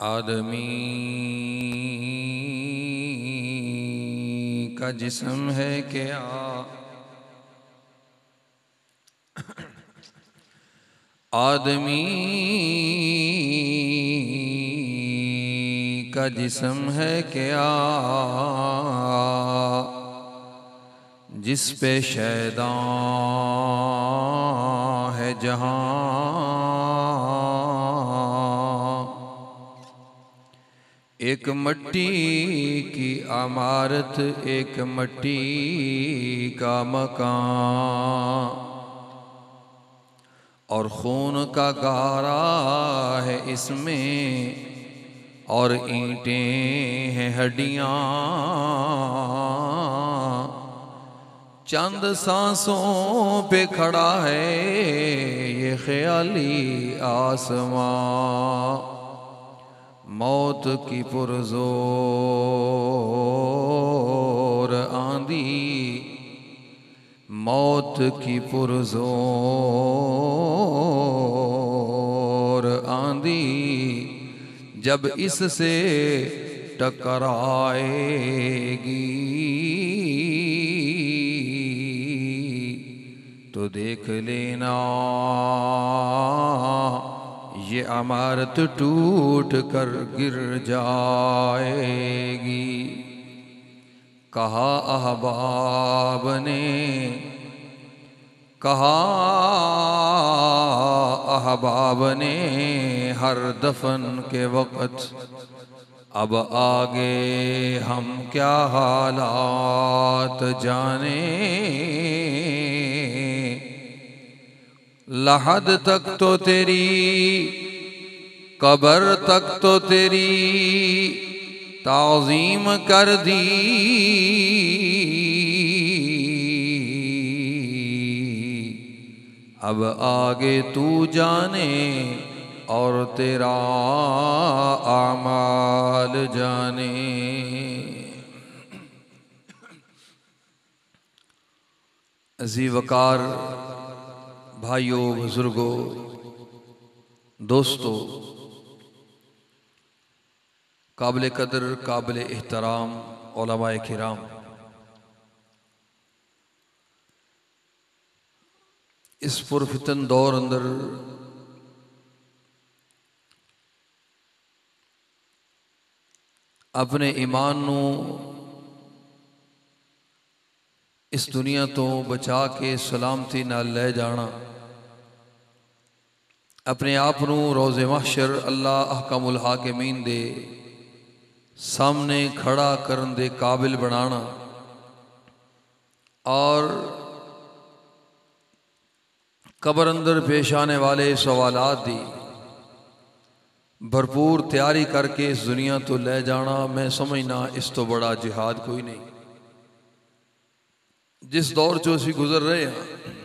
आदमी का जिसम है क्या आदमी का जिसम है क्या जिस पे शैदा है जहाँ एक मट्टी की अमारत, एक मट्टी का मकान। और खून का गारा है इसमें, और ईंटें हैं हड्डियाँ। चंद सांसों पे खड़ा है ये ख्याली आसमां। मौत की पुरजोर आंधी। मौत की पुरजोर आंधी। जब इससे टकराएगी तो देख लेना ये अमारत टूट कर गिर जाएगी। कहा अहबाब ने, कहा अहबाब ने हर दफन के वक़्त, अब आगे हम क्या हालात जाने? लहद तक तो तेरी, कबर तक तो तेरी ताज़ीम कर दी। अब आगे तू जाने और तेरा आमाल जाने। अजी वकार भाइयों, बुज़ुर्गों, दोस्तों, काबिल कदर, काबिल एहतराम कराम। इस पुरफितन दौर अंदर अपने ईमान इस दुनिया तो बचा के सलामती न ले जाना। अपने आप रोज़े महशर अल्लाह अहकमुल हाकिमीन दे। सामने खड़ा करन दे काबिल बनाना। और कबर अंदर पेश आने वाले सवालात दी भरपूर तैयारी करके इस दुनिया तो ले जाना, मैं समझना इस तो बड़ा जिहाद कोई नहीं। जिस दौर चो असी गुजर रहे हैं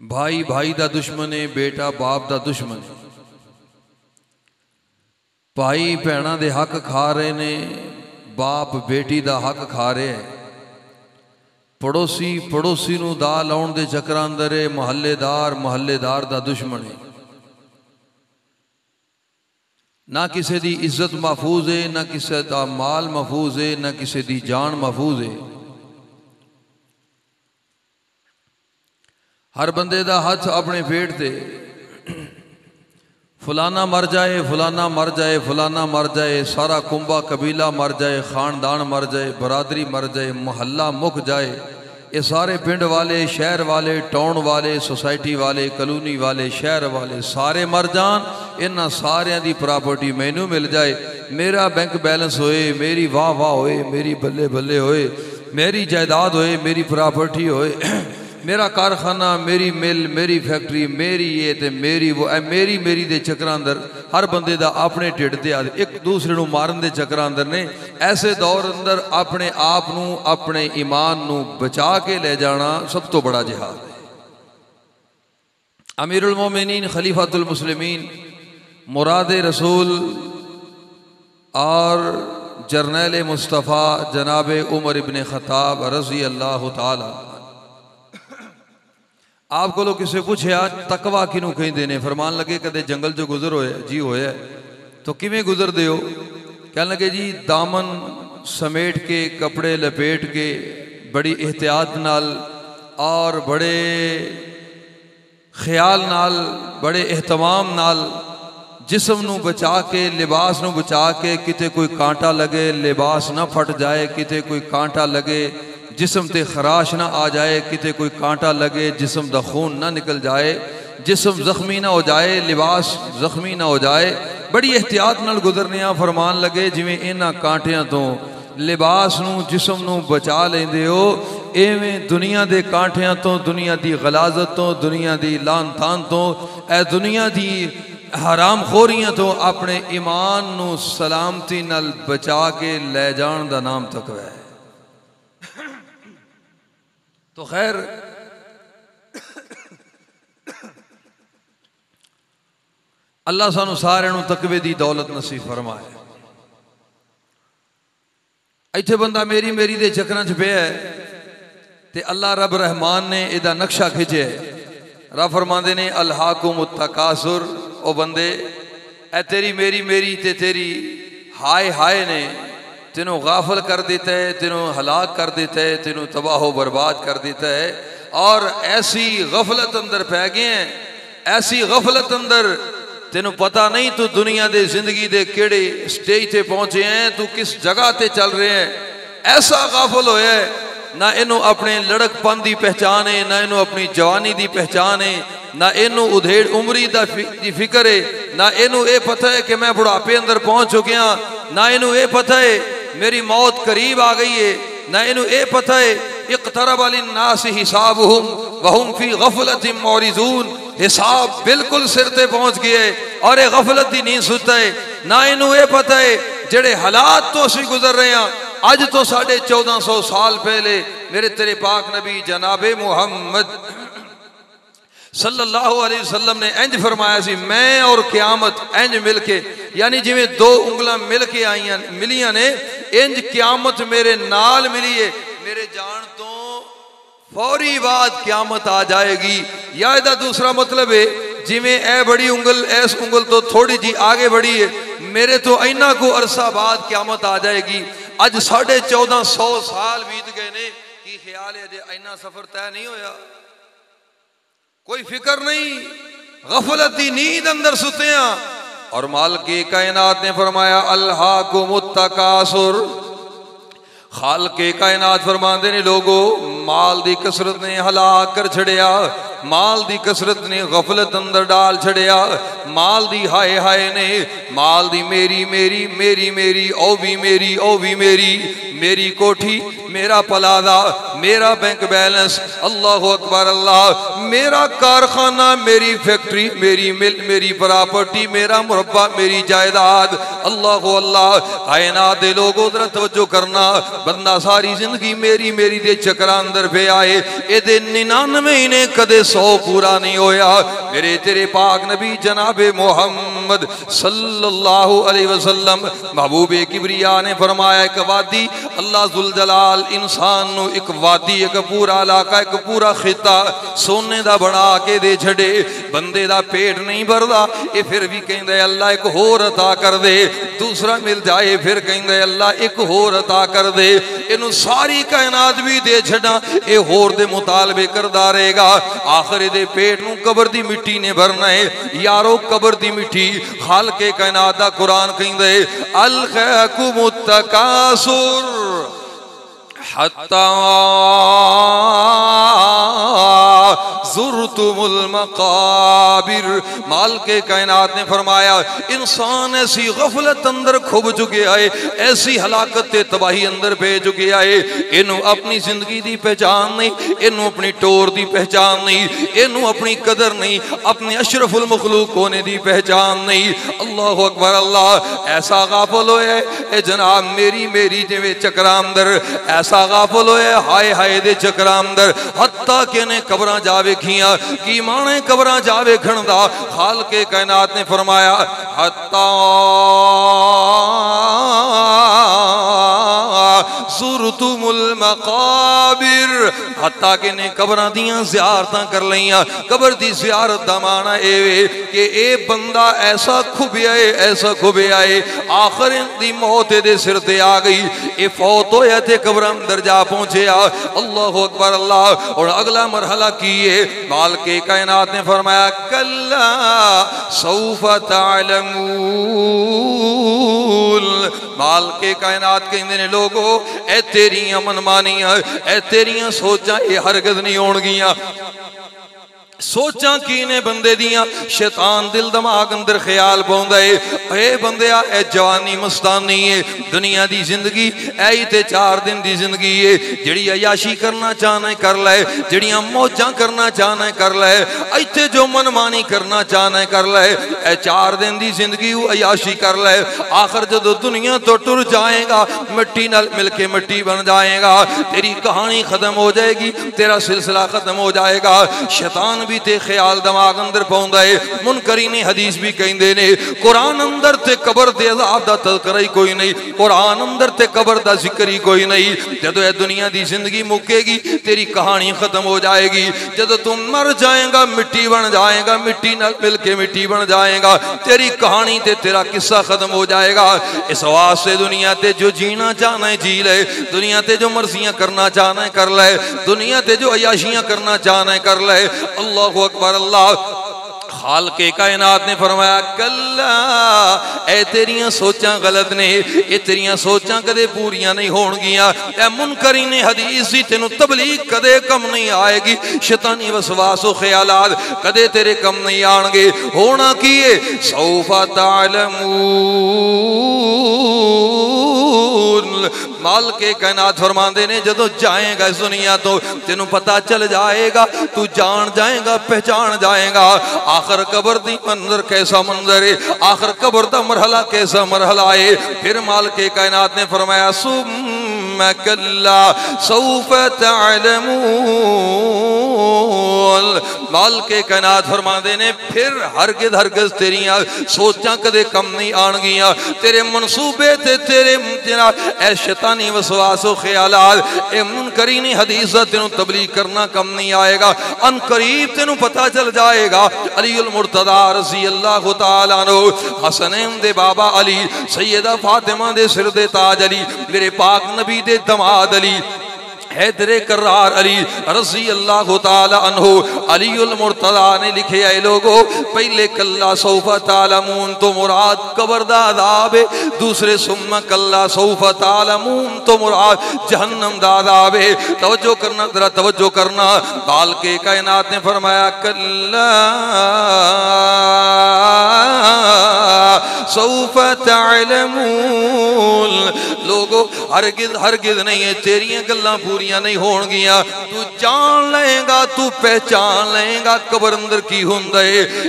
भाई भाई का दुश्मन है, बेटा बाप का दुश्मन भाई भैन के हक खा रहे ने, बाप बेटी का हक खा रहे है। पड़ोसी पड़ोसी दा लाने के चक्कर अंदर है, मुहल्लेदार मुहल्लेदार का दुश्मन है। ना किसी की इज़्ज़त महफूज है, ना किसी का माल महफूज है, ना किसी की जान महफूज है। हर बंदे का हथ अपने पेट से फलाना मर जाए, फलाना मर जाए, फलाना मर जाए, सारा कुंभा कबीला मर जाए, खानदान मर जाए, बरादरी मर जाए, मोहल्ला मुक जाए, ये सारे पिंड वाले, शहर वाले, टाउन वाले, सोसाइटी वाले, कलोनी वाले, शहर वाले, सारे मर जान इन्होंने सारिया की प्रॉपर्टी मैनू मिल जाए। मेरा बैंक बैलेंस होए, मेरी वाह वाह होए, मेरी बल्ले बल्ले होए, मेरी जायदाद होए, मेरी प्रॉपर्टी होए मेरा कारखाना, मेरी मिल, मेरी फैक्ट्री, मेरी ये ते मेरी वो ए मेरी मेरी दे चक्कर अंदर, हर बंदे का अपने ढिड के एक दूसरे को मारन के चक्कर अंदर ने, ऐसे दौर अंदर अपने आप न अपने ईमान न बचा के ले जाना सब तो बड़ा जिहाद है। अमीरुल मोमिनीन, खलीफातुल मुस्लिमीन, मुराद रसूल और जर्नैल मुस्तफ़ा जनाब उमर इबन ख़ताब रज़ी अल्लाह ताला आप को किसी पूछया तकवा किनू कहते ने? फरमान लगे, कदे जंगल जो गुजर हो जी होया तो किमें गुजरते हो कह लगे, जी, दामन समेट के, कपड़े लपेट के, बड़ी एहतियात नाल, और बड़े ख्याल नाल, बड़े एहतमाम नाल, जिसम न बचा के, लिबास न बचा के कितने कोई कांटा लगे, लिबास ना फट जाए कितने कोई कांटा लगे जिसम ते खराश ना आ जाए कितने कोई कांटा लगे, जिसम का खून ना निकल जाए, जिसम जख्मी ना हो जाए, लिबास जख्मी ना हो जाए, बड़ी एहतियात न गुजरने फरमान लगे जिमें इन्होंने कांटिया तो लिबास न, जिसम न बचा लेंदे हो, एवें दुनिया के कांठिया तो दुनिया की गलाजत तो दुनिया की लान तान तो ए दुनिया की हराम खोरियाँ तो अपने ईमान सलामती बचा के लै का नाम तकवा है। तो खैर, अल्लाह सानू सारे तकवे की दौलत नसीब फरमाए। इतने बंदा मेरी मेरी दे चक्कर च पे ते अल्लाह रब रहमान ने यदा नक्शा खिंचे रब फरमाते ने अल्लाकुम तकासुर ओ बंदे ए तेरी मेरी मेरी तेरी हाय हाय ने तेनों गाफल कर देता है, तेनों हलाक कर देता है, तेनों तबाह बर्बाद कर देता है। और ऐसी गफलत अंदर पै गए हैं, ऐसी गफलत अंदर तेन पता नहीं तू दुनिया के ज़िंदगी के स्टेज से पहुँचे हैं, तू किस जगह ते चल रहे हैं। ऐसा गाफल होया ना इनू अपने लड़कपन की पहचान है, ना इनू अपनी जवानी की पहचान है, ना इनू उधेड़ उमरी का फ़िक्र है, ना इनू ये पता है कि मैं बुढ़ापे अंदर पहुँच चुकिया ना इनू ये पता है मेरी मौत करीब आ गई है। ना इन ये पता है वाली नास हिसाब हम वहम फ़ी गफलत मौरिजून। हिसाब बिल्कुल सिर ते पहुँच गए और ये गफलत की नींद सुता है। ना इन ये पता है, जेड़े हालात तो असं गुजर रहे हैं। अज तो साढ़े चौदह सौ साल पहले मेरे तेरे पाक नबी जनाबे मुहम्मद सल्लल्लाहु अलैहि वसल्लम ने इंज फरमाया सी, मैं और क्यामत इंज मिल के यानी जिमें दो उंगल मिल के आई मिलिया ने इंज क्यामत मेरे नाल मिली है। मेरे जान तो फौरी बाद क्यामत आ जाएगी। या दूसरा मतलब है जिमें ए बड़ी उंगल इस उंगल तो थोड़ी जी आगे बढ़ी है, मेरे तो इना को अरसा बाद क्यामत आ जाएगी। अज साढ़े चौदह सौ साल बीत गए ने, की ख्याल है इना सफ़र तय नहीं होया। कोई फ़िक्र नहीं। गफलत की नींद अंदर सुते और माल के कायनात ने फरमाया अल्लाह को मुतकासुर खाल के कायनात फरमाते ने लोगो, माल की कसरत ने हलाक कर छड़िया। माल दी कसरत ने गफलत अंदर डाल छड़िया। माल दी हाय हाय ने, माल दी मेरी मेरी मेरी मेरी, ओ भी मेरी, ओ भी मेरी। मेरी कोठी, मेरा पलादा, मेरा बैंक बैलेंस, अल्लाह अकबर, अल्लाह। मेरा कारखाना, मेरी फैक्ट्री, मेरी मिल, मेरी प्रॉपर्टी, मेरा मुरब्बा, मेरी जायदाद। अल्लाह अल्लाह, कायनात दे लोगों जरा तवज्जो करना। बंदा सारी ज़िंदगी मेरी मेरी दे चक्कर अंदर पे आए। ए निन्यानवे ने कदे सौ पूरा नहीं होया। मेरे तेरे पाक नबी जनाबे मोहम्मद सल्लल्लाहु अलैहि वसल्लम, महबूबे किबरिया ने फरमाया, एक वादी, अल्लाह जुल जलाल इंसान एक वादी, एक पूरा इलाका, एक पूरा खिता, सोने का बना के दे छड़े, बंदे का पेट नहीं भरता ये फिर भी कहें अल्लाह एक होर अता कर दे, दूसरा मिल जाए, फिर कहें अल्लाह एक होर अता कर दे, इन सारी कायनात भी दे छड़ा ये होर दे मुतालबे करता रहेगा। आखिर ये पेट न कबर की मिट्टी ने भरना है। यारो कबर की मिट्टी खाल के कायनात का कुरान कहें अल मुतकासुर मकाबिर माल के कायनात ने फरमाया इंसान ऐसी गफलत अंदर खुब चुके आए ऐसी हलाकत तबाही अंदर पे चुके आए इनू अपनी ज़िंदगी की पहचान नहीं इनू अपनी टोर की पहचान नहीं इनू अपनी कदर नहीं अपने अशरफुल मखलूक होने की पहचान नहीं अल्लाह अकबर अल्लाह ऐसा गाफल हो जनाब मेरी मेरी जिमें चक्रा अंदर ऐसा गाफल हो हाय हाय दे चक्रा अंदर। हत्ता के ने कबर जा वेखिया। की माने कबर जा वेखण का खाल के कायनात ने फरमाया, हत्ता सुरतुमुल मकाबिर। हत्ता के ने कबर दियाँ जियारत कर लिया कबर की जियारत का माना ए कि ए बंदा ऐसा खुबिया है ऐसा खुबिया है आखिर दी मौत दे सिर ते आ गई ये फौत ते कबर अंदर जा पहुँचे अल्लाह अकबर अल्लाह और अगला मरहला की है माल के कायनात ने फरमाया कल्ला सौफा तालमूल माल के कायनात कहते ने लोगो ए तेरिया मनमानियाँ ए तेरिया सोचा ये हरगज नहीं होनगियाँ सोचा की ने बंदे दियाँ शैतान दिल दमाग अंदर ख्याल पाए ए बंद ए जवानी मस्तानी है, दुनिया की ज़िंदगी, ऐ चार दिन की ज़िंदगी है। जिड़ी अयाशी करना चाहना है, कर लाए जिड़िया मौजा करना चाहना है, कर लाए इतने जो मनमानी करना चाहना है, कर लाए ए चार दिन की ज़िंदगी अयाशी कर लाए आखिर जो दुनिया तो टुर जाएगा, मिट्टी न मिलके मिट्टी बन जाएगा। तेरी कहानी खत्म हो जाएगी, तेरा सिलसिला खत्म हो जाएगा। शैतान भी ते ख्याल दिमाग अंदर पाਉਂਦਾ है। मुनकरी ने हदीस भी कहते ने, कुरान अंदर ते कबर दे अजाब दा तज़करा ही कोई नहीं, कुरान अंदर ते कबर दा ज़िक्र ही कोई नहीं। जदों ये दुनिया की ज़िंदगी मुकेगी, तेरी कहानी खत्म हो जाएगी। जदों तुम मर जाएगा, मिट्टी बन जाएगा, मिट्टी नाल मिल के मिट्टी बन जाएगा। तेरी कहानी ते तेरा किस्सा खत्म हो जाएगा। इस वास्ते दुनिया ते जो जीना चाहना है, जी ले। दुनिया ते जो मर्जियाँ करना चाहना है, कर ले। दुनिया ते जो अयाशियाँ करना चाहना है, कर ले। अल्लाह अकबर, अल्लाह। खाल के कायनात ने फरमाया, कल्ला ए तेरिया सोचा गलत ने ये तेरिया सोचा कदे पूरिया नहीं होनगियाँ ए मुनकरी ने हदीस ही तेन तबलीग कदे कम नहीं आएगी। शैतानी वसवासो ख्यालात कदे तेरे कम नहीं आएँगे होना की है? सौफा तालमू माल के कायनात फरमाते ने जो जाएगा इस दुनिया तो तेन पता चल जाएगा, तू जान जाएगा, पहचान जाएगा। आखिर कबर दी मंजर कैसा मंदिर है? आखिर कबर का मरहला कैसा मरहला है? फिर माल के कायनात ने फरमाया, सुम कल्ला सऊफ तलमून माल के कैनात फरमाते ने फिर हरगिज हरगिज तेरिया सोचा कदे कम नहीं आन तेरे मनसूबे ते तेरे ए शैतानी वसवासो ख्यालात ए मुनकरी नहीं हदीस तेन तबलीग करना कम नहीं आएगा अन करीब तेन पता चल जाएगा अली उल मुर्तदा रज़ी अल्लाह तआला नो हसनैन दे बाबा अली सैयदा फातिमा दे सिर दे ताज अली मेरे पाक नबी दे दमाद अली। हैदरे करार अली रज़ी अल्लाह तहो अली ने लिखे आए लोगो, पहले कल्ला सौफा तालमून तो मुराद कबर दादाब दूसरे सुम कल्ला सौफा तालमून तो मुराद, जहन्नम दादाब तवज्जो करना, जरा तवज्जो करना। बाल के कायनात ने फरमाया, कल्ला सौफा तालमून लोगो, हरगिज हरगिज नहीं है, तेरिया गल्ला पूरी पूरियाँ नहीं हो तू जान लेगा, तू पहचान लेगा कबर अंदर की होंगे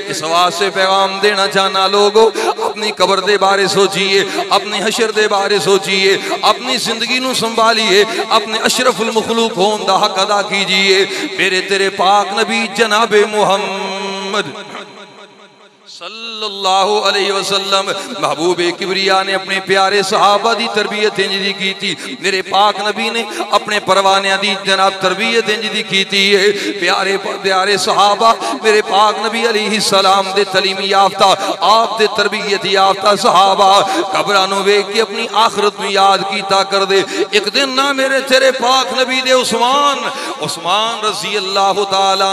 इस वास्ते पैगाम देना चाहना लोगो, अपनी कबर के बारे सोचिए, अपने हशर के बारे सोचिए, अपनी ज़िंदगी संभालिए, अपने अशरफुल मखलूक होने का हक अदा कीजिए। मेरे तेरे पाक नबी जनाबे मुहम्मद। सल्लल्लाहु ने अपने प्यारे की की मेरे पाक नबी ने अपने की प्यारे मेरे पाक नबी याफ्ता, आप दे तरबियत याफ्ता सहाबा वेख के अपनी आखरत याद किया कर दे। एक दिन ना मेरे तेरे पाक नबी दे उस्मान उस्मान रज़ी अल्लाह तला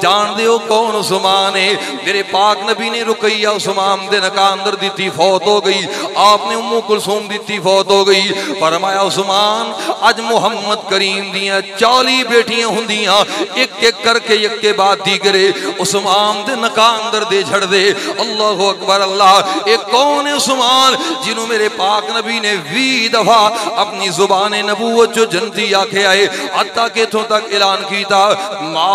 जान दे कौन उस्मान है? मेरे पाक नबी ने रुकैया उस्मान दे नका अंदर दी फौत हो गई। आपने उम्मू कुलसूम दी फौत हो गई। फरमाया, उस्मान अज मुहम्मद करीम दिया चाली बेटियाँ होंदियाँ एक एक करके एक के बाद दीगरे उस्मान दे नका अंदर दे छड़ दे। अल्लाह अकबर, अल्लाह एक कौन है उस्मान जिन्हों मेरे पाक नबी ने भी दफ़ा अपनी ज़ुबान नबूवत जो जनती आखे आए, अता के तक ऐलान किया माँ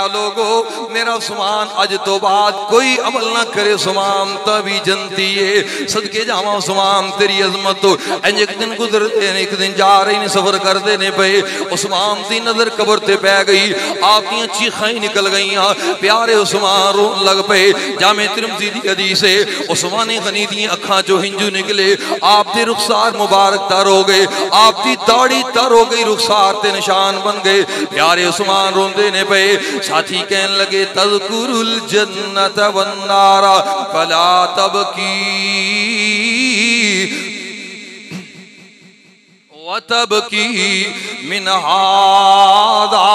फरमाया, लोगो, मेरा सुमान अज तो बाद कोई अमल ना करे सुमान तभी जनती है। सदके जावा सुमान, तेरी अजमत तो। एक दिन गुजरते ने, एक दिन जा रहे ने, सफ़र करते ने पे, उस्मान की नज़र कबर ते पै गई। आप चीखा ही निकल गई प्यारे उस्मान रो लग पे। जामे तिरमजी दी हदीस है, उस्मान गनी दी अखा चो हिंजू निकले। आप दे रुखसार मुबारक तर हो गए। आप दी दाढ़ी तर हो गई, रुखसार ते निशान बन गए। प्यारे उस्मान रोंदे ने पे साथी कहने लगे तजकुरुल जन्नत वन्नारा फला तब की वतब की मिनहादा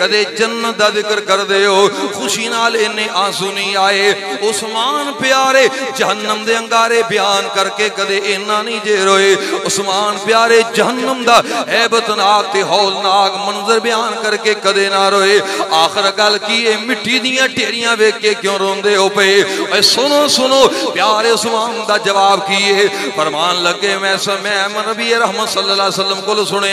कदे जन्नत का ज़िक्र कर दो खुशी नाल इन्ने आँसू नहीं आए। उस्मान प्यारे, जहन्नम दे अंगारे बयान करके कदे इन्ना नहीं जे रोए। उस्मान प्यारे, जहन्नम दा हैबतनाक ते हौलनाक मंजर बयान करके कदे ना रोए। आखिर गल की है मिट्टी दियाँ ढेरियाँ वेख के क्यों रोंदे हो पे? सुनो सुनो, प्यारे उस्मान दा जवाब की है फरमान लगे, मैं मैं नबी रहमत सल्लल्लाहु अलैहि वसल्लम को सुने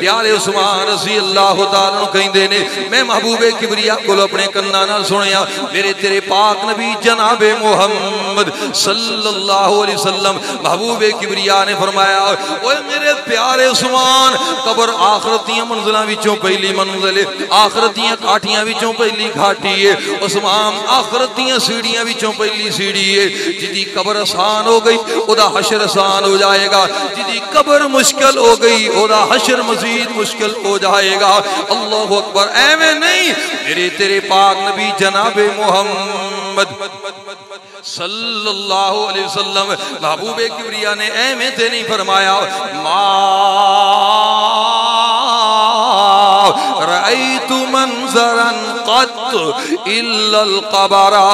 प्यारे उस्मान रसी अल्लाह ताला कहते ने मैं महबूबे किबरिया को अपने कन्ना नाल सुनिया मेरे तेरे पाक नबी जनाबे मुहम्मद सल्लल्लाहु अलैहि वसल्लम महबूबे किबरिया ने फरमाया ओए मेरे प्यारे उस्मान कबर आखरत दी मंजिलां विचों पहली मंजिल आखरत दी काठियां विचों पहली घाटी है उस्मान आखरत दी सीढ़ियां विचों पहली सीढ़ी है, जिदी कबर आसान हो गई ओदा हशर आसान हो जाएगा। जिदी कबर मुश्किल हो गई ओदा हशर मजीद मुश्किल हो जाएगा। अल्लाह अकबर एवं नहीं, मेरे तेरे पाक नबी जनाबे मोहम्मद सल्लल्लाहु अलैहि वसल्लम, महबूबे किबरिया ने एवं ते नहीं फरमाया, मा रई तु मंजरन कत कत इल्लल कबरा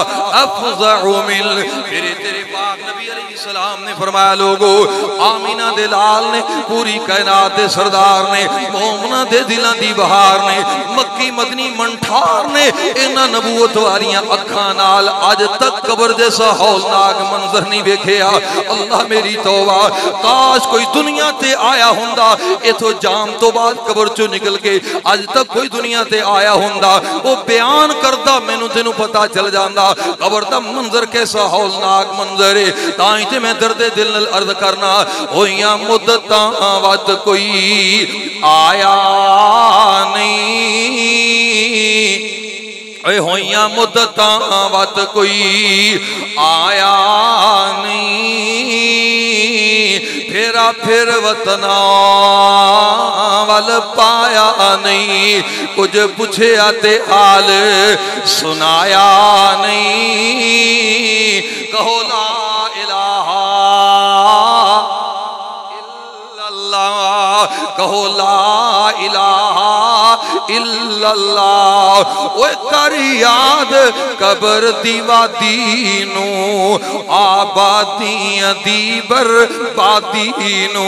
अलैहिस्सलाम ने फरमाया, लोगो, आमीना दे लाल ने, पूरी कायनात दे सरदार ने, मोमना दे दिलां दी बहार ने, मक्की मदनी मंठार ने, इन्हां नबूवत वालियाँ अखां नाल अज तक कब्र जैसा हौलनाक मंजर नहीं वेखिया अल्लाह मेरी तौबा काश कोई दुनिया ते आया हुंदा इथों जाम तो बाद कब्र चो निकल के अज तक कोई दुनिया ते आया हुंदा। वो बयान करदा, मैनू तेन पता चल जाता कबर का मंजर कैसा हौलनाक मंजर है ताई मैं दर्दे दिल न अर्ज़ करना, होइया मुद्दत वत कोई आया नहीं। होइया मुद्दत वत कोई आया नहीं। फेरा फिर वतना वल पाया नहीं, कुछ पुछया ते हाल सुनाया नहीं। कहो ला कहो ला इलाहा इल्लल्लाह। ओए कर याद कबर दीवादी नु आबादियाँ दी बर्बादी नु।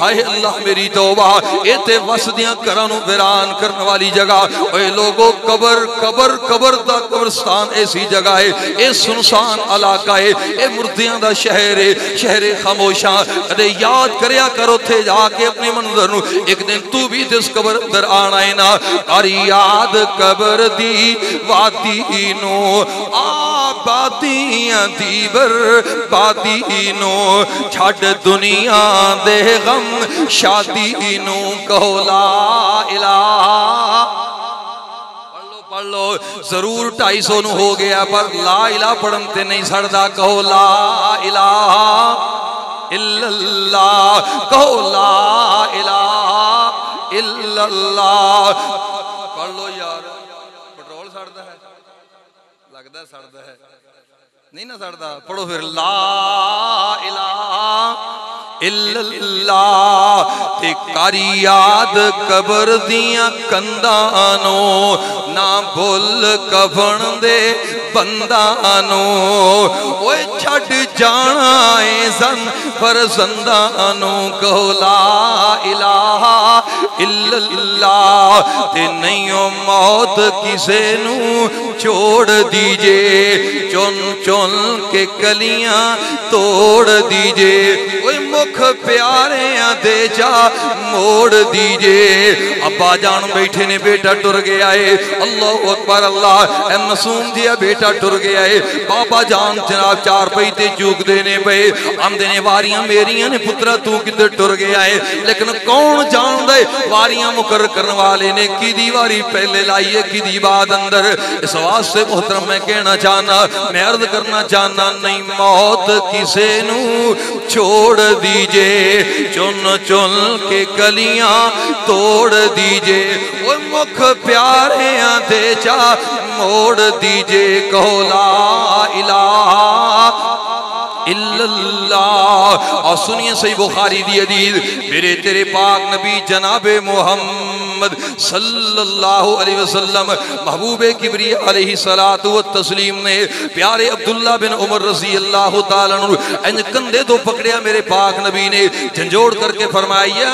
हाय अल्लाह मेरी तौबा, ए ते वसदियाँ घरां नु वीरान करने वाली जगह। ओए लोगो, कबर कबर कबर दा कब्रस्तान ऐसी जगह है ए सुनसान इलाका है ए मुर्दियाँ दा शहर है, शहर खामोशा। कदे याद करया कर उथे जाके अपने मंजर नु। एक दिन तू भी जिस कबर अंदर आना है ना, और कबर दी, वादी नो, आबादियाँ दी बर्बादी नो। छड़ दुनिया दे गम, शादी नो कहो ला, पढ़ लो, ज़रूर ढाई सौ नु हो गया, पर ला इला पढ़न ते नहीं सड़दा कहो ला इलाहा इल्लल्लाह कहो ला इलाहा इल्लल्लाह। पढ़ लो यार। पेट्रोल सड़ता है। लगता है सड़ता है। नहीं ना सड़ता। पढ़ो फिर। ला इला इल्लल्लाह। ते कर याद कबर दियाँ कंधां नो ना भुल कफन दे बंदा नो ओए छड़ जाना है सन फरजंदा नो कहो ला इलाहा इल्लल्लाह ते नहीं ओ मौत किसे नु छोड़ दीजे चुन चुन के कलियाँ तोड़ दीजे ओए मुख प्यारे दे जा मोड़ दीजे अब्बा जान बैठे ने बेटा टुर गया है। अल्लाह अकबर, अल्लाह। मासूम दिया बेटा टुर गया है। बाबा जान जनाब चार पई ते चूक देने पे आंदे ने, वारियाँ मेरियाँ ने पुत्रा, तू किधर टुर गया है? लेकिन कौन जान दे वारियाँ मुकर करने वाले ने की दी वारी पहले लाई है की दी बाद अंदर? इस वास्ते मोहतरम, मैं कहना चाहना, मैं अर्ज़ करना चाहना, नहीं, मौत किसे छोड़ दीजे चुन चुन के गलियाँ तोड़ दीजे और मुख प्यारे दे मोड़ दीजे कोला इला और सुनिए सही बुखारी दी हदीस। मेरे तेरे पाक नबी जनाबे मोहम्मद सल्लल्लाहु अलैहि वसल्लम, महबूबे किबरी अलैहि सलातु व तस्लीम ने प्यारे अब्दुल्ला बिन उमर रज़ी अल्लाह तआला इंज कंधे तो पकड़िया मेरे पाक नबी ने झंझोड़ करके फरमाया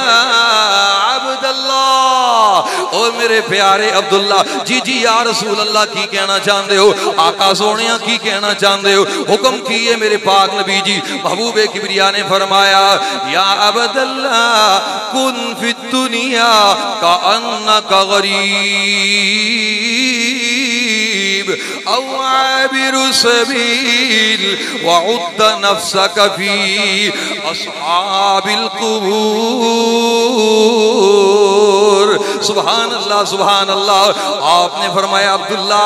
अब्दुल्लाह, और मेरे प्यारे अब्दुल्ला, जी जी, या रसूल अल्लाह की कहना चाहते हो? आका सोने की कहना चाहते हो? हुक्म की है मेरे पाक नबी जी, महबूबे किबरिया ने फरमाया, या अबदल्ला, कुन फित दुनिया का अन्ना का गरीब। औ आबिर सबील वउद्द नफ्सक फ़ी अस्हाबिल कुबूर सुभान अल्लाह सुभान अल्लाह आपने फरमाया अब्दुल्ला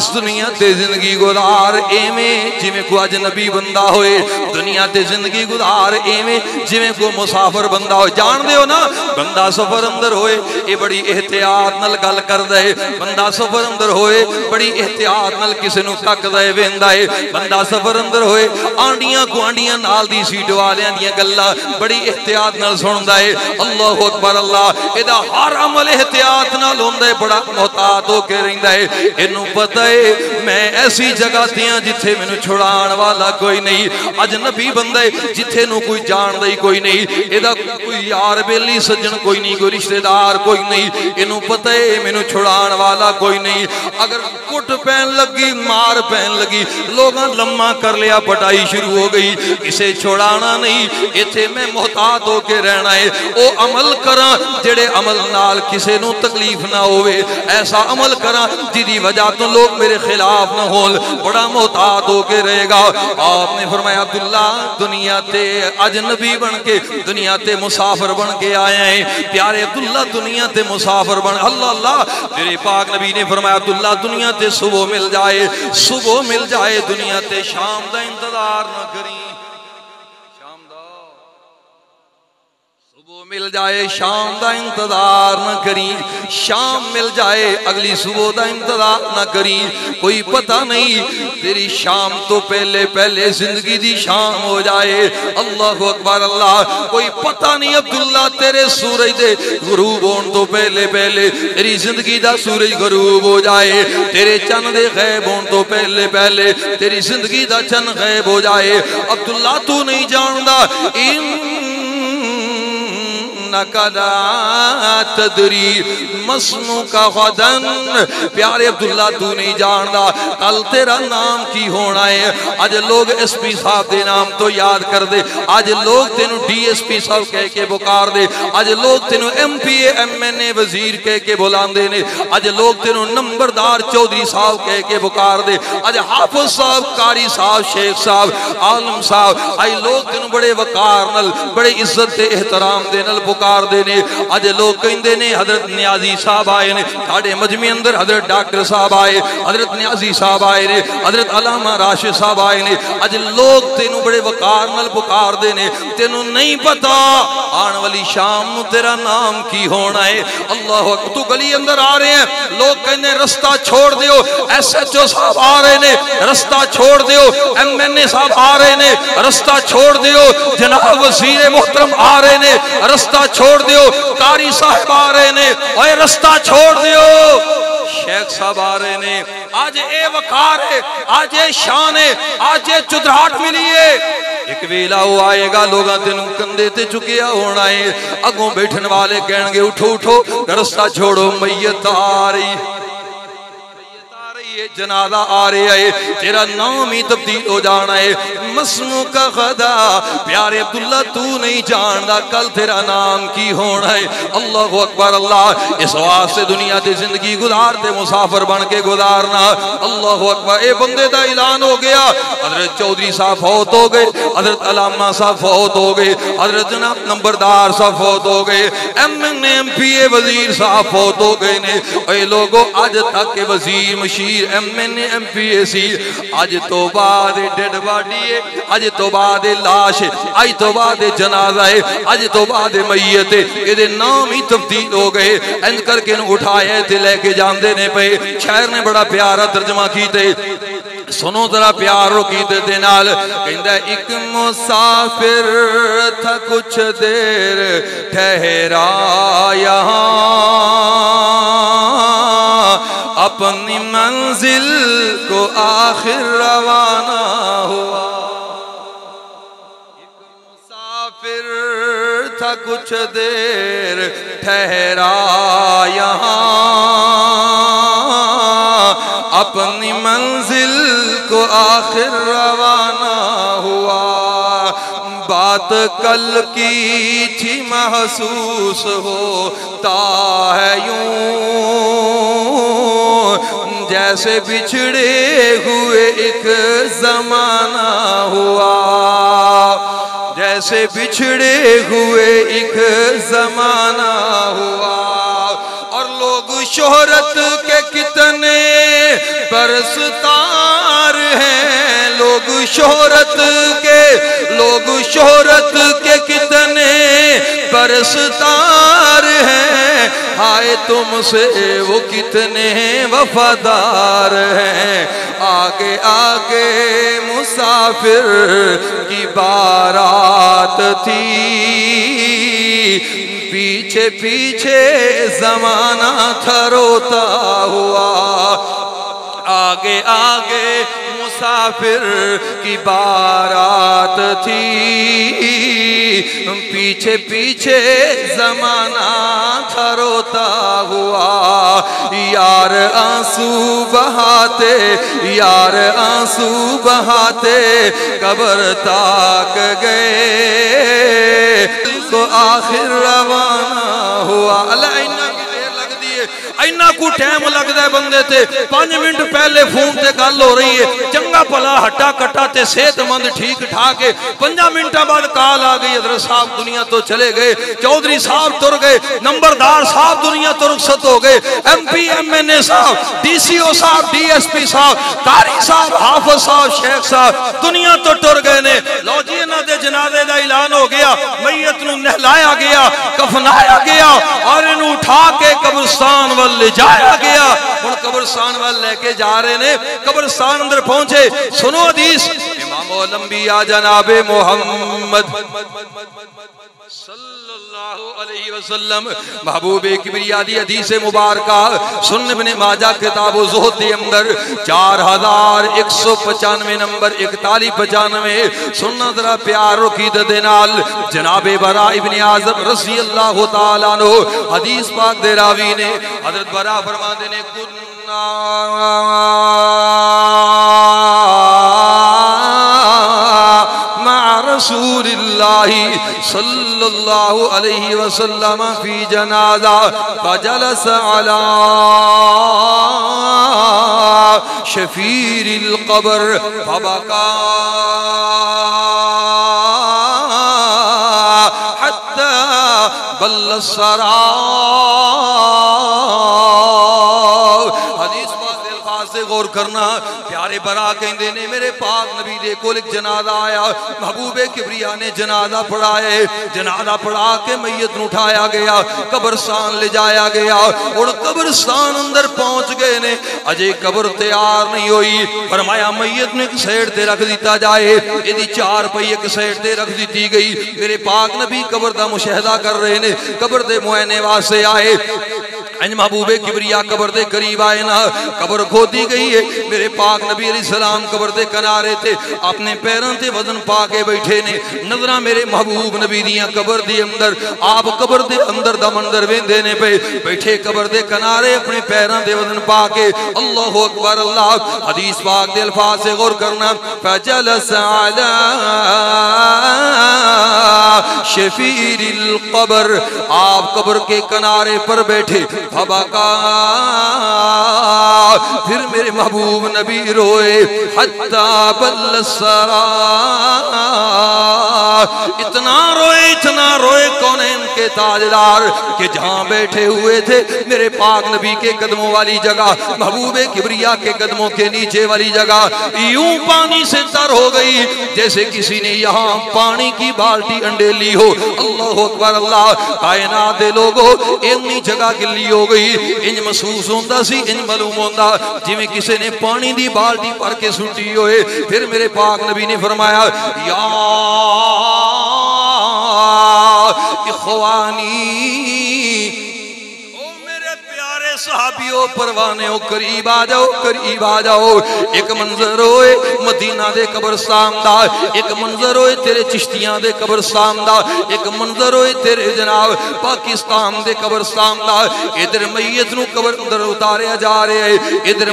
इस दुनिया ते ज़िंदगी गुजार एवें जिवें को अजनबी बंदा होए दुनिया ते ज़िंदगी गुजार एवें जिवें को मुसाफिर बंदा हो जान दे हो ना बंदा सफ़र अंदर होए ये बड़ी एहतियात नाल गल करदा है बंदा सफ़र अंदर होए बड़ी एहतियात नाल किसी नु तकदा है वेंदा है। बंदा सफ़र अंदर होए, आंडियाँ गुआंडियाँ नाल दी सीट वालियाँ दी गल्लां बड़ी एहतियात नाल सुनदा है। अल्लाहू अकबर, अल्लाह। एदा हर अमल एहतियात नाल होंदा बड़ा मोहतात होके रहिंदा है। इनू पता है, मैं ऐसी जगह ते जिथे मैनू छुड़ाण वाला कोई नहीं। अजनबी बंदा है जिथे नु कोई जानदा ही कोई नहीं। एदा कोई यार बेली, सज्जन कोई नहीं, कोई रिश्तेदार कोई नहीं। इनू पता है, मैनू छुड़ाण वाला कोई नहीं। अगर कुट पैन लगी मार पैन लगी लोग लम्मा कर लिया पटाई शुरू हो गई किसे छुड़ाना नहीं इतने मैं मोहतात होके रहना है ओ अमल करा जेड़े अमल नाल किसे नु तकलीफ़ ना होवे ऐसा अमल करा जिदी वजह तो लोग मेरे खिलाफ ना हो बड़ा मोहतात होके रहेगा आपने फरमाया अब्दुल्ला दुनिया ते अजनबी बन के दुनिया ते मुसाफिर बन के आए हैं प्यारे अब्दुल्ला दुनिया ते मुसाफिर बन अल्लाह अल्लाह मेरे पाक नबी ने फरमाया अब्दुल्ला दुनिया ते सुबह मिल जाए सुबह मिल जाए दुनिया ते शाम का इंतज़ार ना करी। मिल जाए, शाम का इंतज़ार न करी। शाम मिल जाए, अगली सुबह का इंतज़ार न करी। कोई पता नहीं, तेरी शाम तो पहले पहले ज़िंदगी दी शाम हो जाए। अल्लाह अकबर, अल्लाह। कोई पता नहीं, अब्दुल्ला तेरे सूरज दे गरूब होने तो पहले पहले तेरी ज़िंदगी का सूरज गरूब हो जाए। तेरे चन दे गैब होने तो पहले पहले तेरी ज़िंदगी का चन गैब हो जाए। अब्दुल्ला, तू नहीं जानता इन तदरी मसनू का प्यारे अब्दुल्ला, तू नहीं जानता, कल तेरा नाम की होना है। अज लोग एस पी साहब के नाम तो याद कर दे। अज लोग तेन डी एस पी साहब कह के बुकार दे। अज लोग तेन M P M N A वज़ीर कह के बुलाते अज लोग तेन नंबरदार चौधरी साहब कह के बुकार दे। अज हाफिज साहब, कारी साहब, शेख साहब, आलम साहब आई लोग तेन बड़े वकार बड़े इज़्ज़त एहतराम नल पुकारते ने अज लोग कहते ने, हज़रत न्याजी साहब आए ने साढ़े मजमे अंदर हज़रत डॉक्टर साहब आए, हज़रत न्याजी साहब आए ने, हज़रत अलामा राशिद साहब आए ने। अज लोग तेन बड़े वकार न पुकारते ने तेन नहीं पता, आने वाली शाम तेरा नाम की होना है। अल्लाह तू गली अंदर आ रहे हैं। लोग कहते रस्ता छोड़ दियो। एस एच ओ साहब आ रहे ने, रस्ता छोड़ दियो। एम एन ए साहब आ रहे ने, रस्ता छोड़ दियो। जनाब वज़ीर मोहतरम आ रहे ने, रस्ता छोड़ दियो। कारी साहब आ रहे ने। ओए, रास्ता छोड़ दियो। शेख साहब आ रहे ने। आज ए वकार है, आज ए शान है, आज ए चुदराहट मिली है। एक वेला वो आएगा, लोग तेन कंधे ते चुकिया होना है। अगों बैठने वाले कह उठो उठो, रस्ता छोड़ो, मैयत रही। जनादा आ रहा है तेरा नाम ही तब्दील हो जाना है। मसनू का खदा, प्यारे अब्दुल्ला, तू नहीं जानता कल तेरा नाम की होना है। अल्लाह अकबर, अल्लाह, इस वास्ते दुनिया की ज़िंदगी गुजारते मुसाफिर बन के गुजारना अल्लाह अकबर, ए बंदे का ऐलान हो गया। हज़रत चौधरी साहब फौत हो गए, हज़रत अलामा साहब फौत हो गए, हज़रत जनाब नंबरदार साहब फौत हो गए M N M P A वज़ीर साहब फौत हो गए ने। लोगो अज तक वज़ीर, machine M N M P A C अज तो बाद डेड बॉडी है अज तो बाद लाश अज तो बाद जनाजा है अज तो बाद मैयत ये नाम ही तब्दील हो गए। इंज करके उठाए थे लेके जाते ने पे। शहर ने बड़ा प्यारा तर्जमा कीते सुनो जरा प्यार कीते दे नाल। कहंदा एक मुसाफिर था कुछ देर ठहरा यहाँ अपनी मंजिल को आखिर रवाना हुआ। एक मुसाफिर था कुछ देर, ठहरा यहाँ। अपनी मंजिल को आखिर रवाना बात कल की थी महसूस होता है यूँ। जैसे बिछड़े हुए एक जमाना हुआ। जैसे बिछड़े हुए एक जमाना हुआ। और लोग शोहरत के कितने लोग शोहरत के, लोग शोहरत के कितने परस्तार हैं। हाय तुमसे वो कितने वफादार हैं। आगे आगे मुसाफिर की बारात थी। पीछे पीछे जमाना थरोता हुआ। आगे आगे मुसाफिर की बारात थी। पीछे पीछे जमाना खरोता हुआ। यार आँसू बहाते, यार आँसू बहाते, कब्र ताक गए। तो आखिर रवाना हुआ। अल्लाह इन्ना को टाइम लगता है बंदे ते। पाँच मिनट पहले फ़ोन ते गल हो रही है। चंगा भला हट्टा कट्टा ते सेहतमंद ठीक ठाक है। पंजा मिनटा बाद कॉल आ गई, हज़रत साहब दुनिया तो चले गए। चौधरी साहब तुर गए, नंबरदार साहब दुनिया तो रुखसत हो गए। M P M N A साहब डी सी ओ साहब डी एस पी साहब, कारी साहब, हाफिज साहब, शेख साहब, दुनिया तो टुर गए ने। लो जी, इन्हों के जनाजे का ऐलान हो गया। मैयत नहलाया गया, कफनाया गया और इन उठा के कब्रस्तान वाल ले जाया गया हूँ कब्रस्तान वाल लेके जा रहे ने कब्रस्तान अंदर पहुँचे सुनो हदीस इमाम जनाबे मोहम्मद महबूब किबरियादी हदीस मुबारक। सुन माजा किताब अंदर। चार हज़ार एक सौ पचानवे नंबर इकतालीस पचानवे। सुनना जरा प्यार जनाबे बरा इब्ने आज़म रसी अल्लाह हदीस पाक दे रावी ने। हज़रत बरा फरमाते ने, कुन्ना रसूलिल्लाहि सल्लल्लाहु अलैहि वसल्लम फ़ी जनाजा फजलस अला शफीरिल कब्र फबका हत्ता बल्लसरा गौर करना। प्यारे बरा कहते ने, मेरे पाक नबी दे एक जनाजा आया। महबूबे किबरिया ने जनाजा पढ़ाए। जनाजा पढ़ा के मैयत उठाया गया, कब्रस्तान ले जाया गया। और कब्रस्तान अंदर पहुँच गए ने अजय कब्र तैयार नहीं हुई। फरमाया, मैयत ने एक साइड ते रख दिता जाए। यदि चार पई एक साइड ते रख दी गई। मेरे पाक नबी कब्र का मुशाहदा कर रहे ने, कब्र दे मुआयने वास्ते आए। इंज महबूबे किबरिया कबर दे करीब आए ना। कब्र खोदी गई है। मेरे पाक नबी अली सलाम कब्र दे किनारे थे अपने पैरों ते वज़न पा के बैठे ने। नज़र मेरे महबूब नबी दिया कब्र दे अंदर, आप कब्र दे अंदर दा मंदर वेंदे ने पे। बैठे कब्र दे किनारे अपने पैरों दे वज़न पा के अल्लाह अकबर, अल्लाह। हदीस पाक दे अल्फाज से गौर करना। फजल अला शफीरिल कब्र। आप कब्र के किनारे पर बैठे। फिर मेरे महबूब नबी रोए, हत्ता बल्लसरा इतना रोए इतना रोए, कौन है इनके ताजदार? के जहाँ बैठे हुए थे, मेरे पाक नबी के कदमों वाली जगह, महबूबे किबरिया के कदमों के नीचे वाली जगह, यूँ पानी से तर हो गई, जैसे किसी ने यहाँ पानी की बाल्टी अंडे ली हो। अल्लाह अकबर, अल्लाह दे लोगो इन्नी जगह हो गई इंज महसूस होता सी इंज मालूम होता जिम्मे किसी ने पानी की बाल्टी भर के सुटी हो फिर मेरे पाक नबी ने फरमाया या जाओ, करीब आ जाओ। एक मंजर जा है। इधर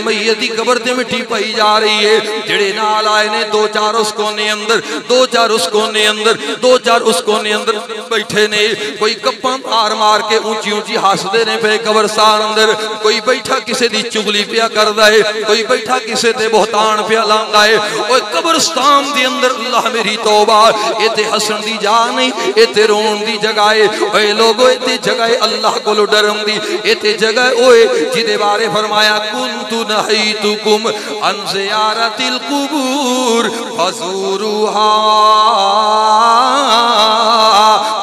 ते पई जा रही है। जेड़े नाल आए ने, दो चार उस कोने अंदर, दो चार उस कोने अंदर, दो चार उस कोने अंदर बैठे ने। कोई कप्पा मार मार के ऊँची ऊँची हसदे ने पे कब्रस्तान अंदर। कोई बैठा किसी की चुगली पिया करता है, कोई बैठा किसी ते बहुतान पिया लांदा है। कब्रस्तान दे अंदर अल्लाह मेरी तौबा इते हसन दी जा नहीं इते रोन दी जगह है। ओए लोगो इते जगह अल्लाह को डरन दी। इते जगह ओए, जिदे बारे फरमाया, कुंतु नहीतुकुम अन जियारतिल कुबूर फजूरुहा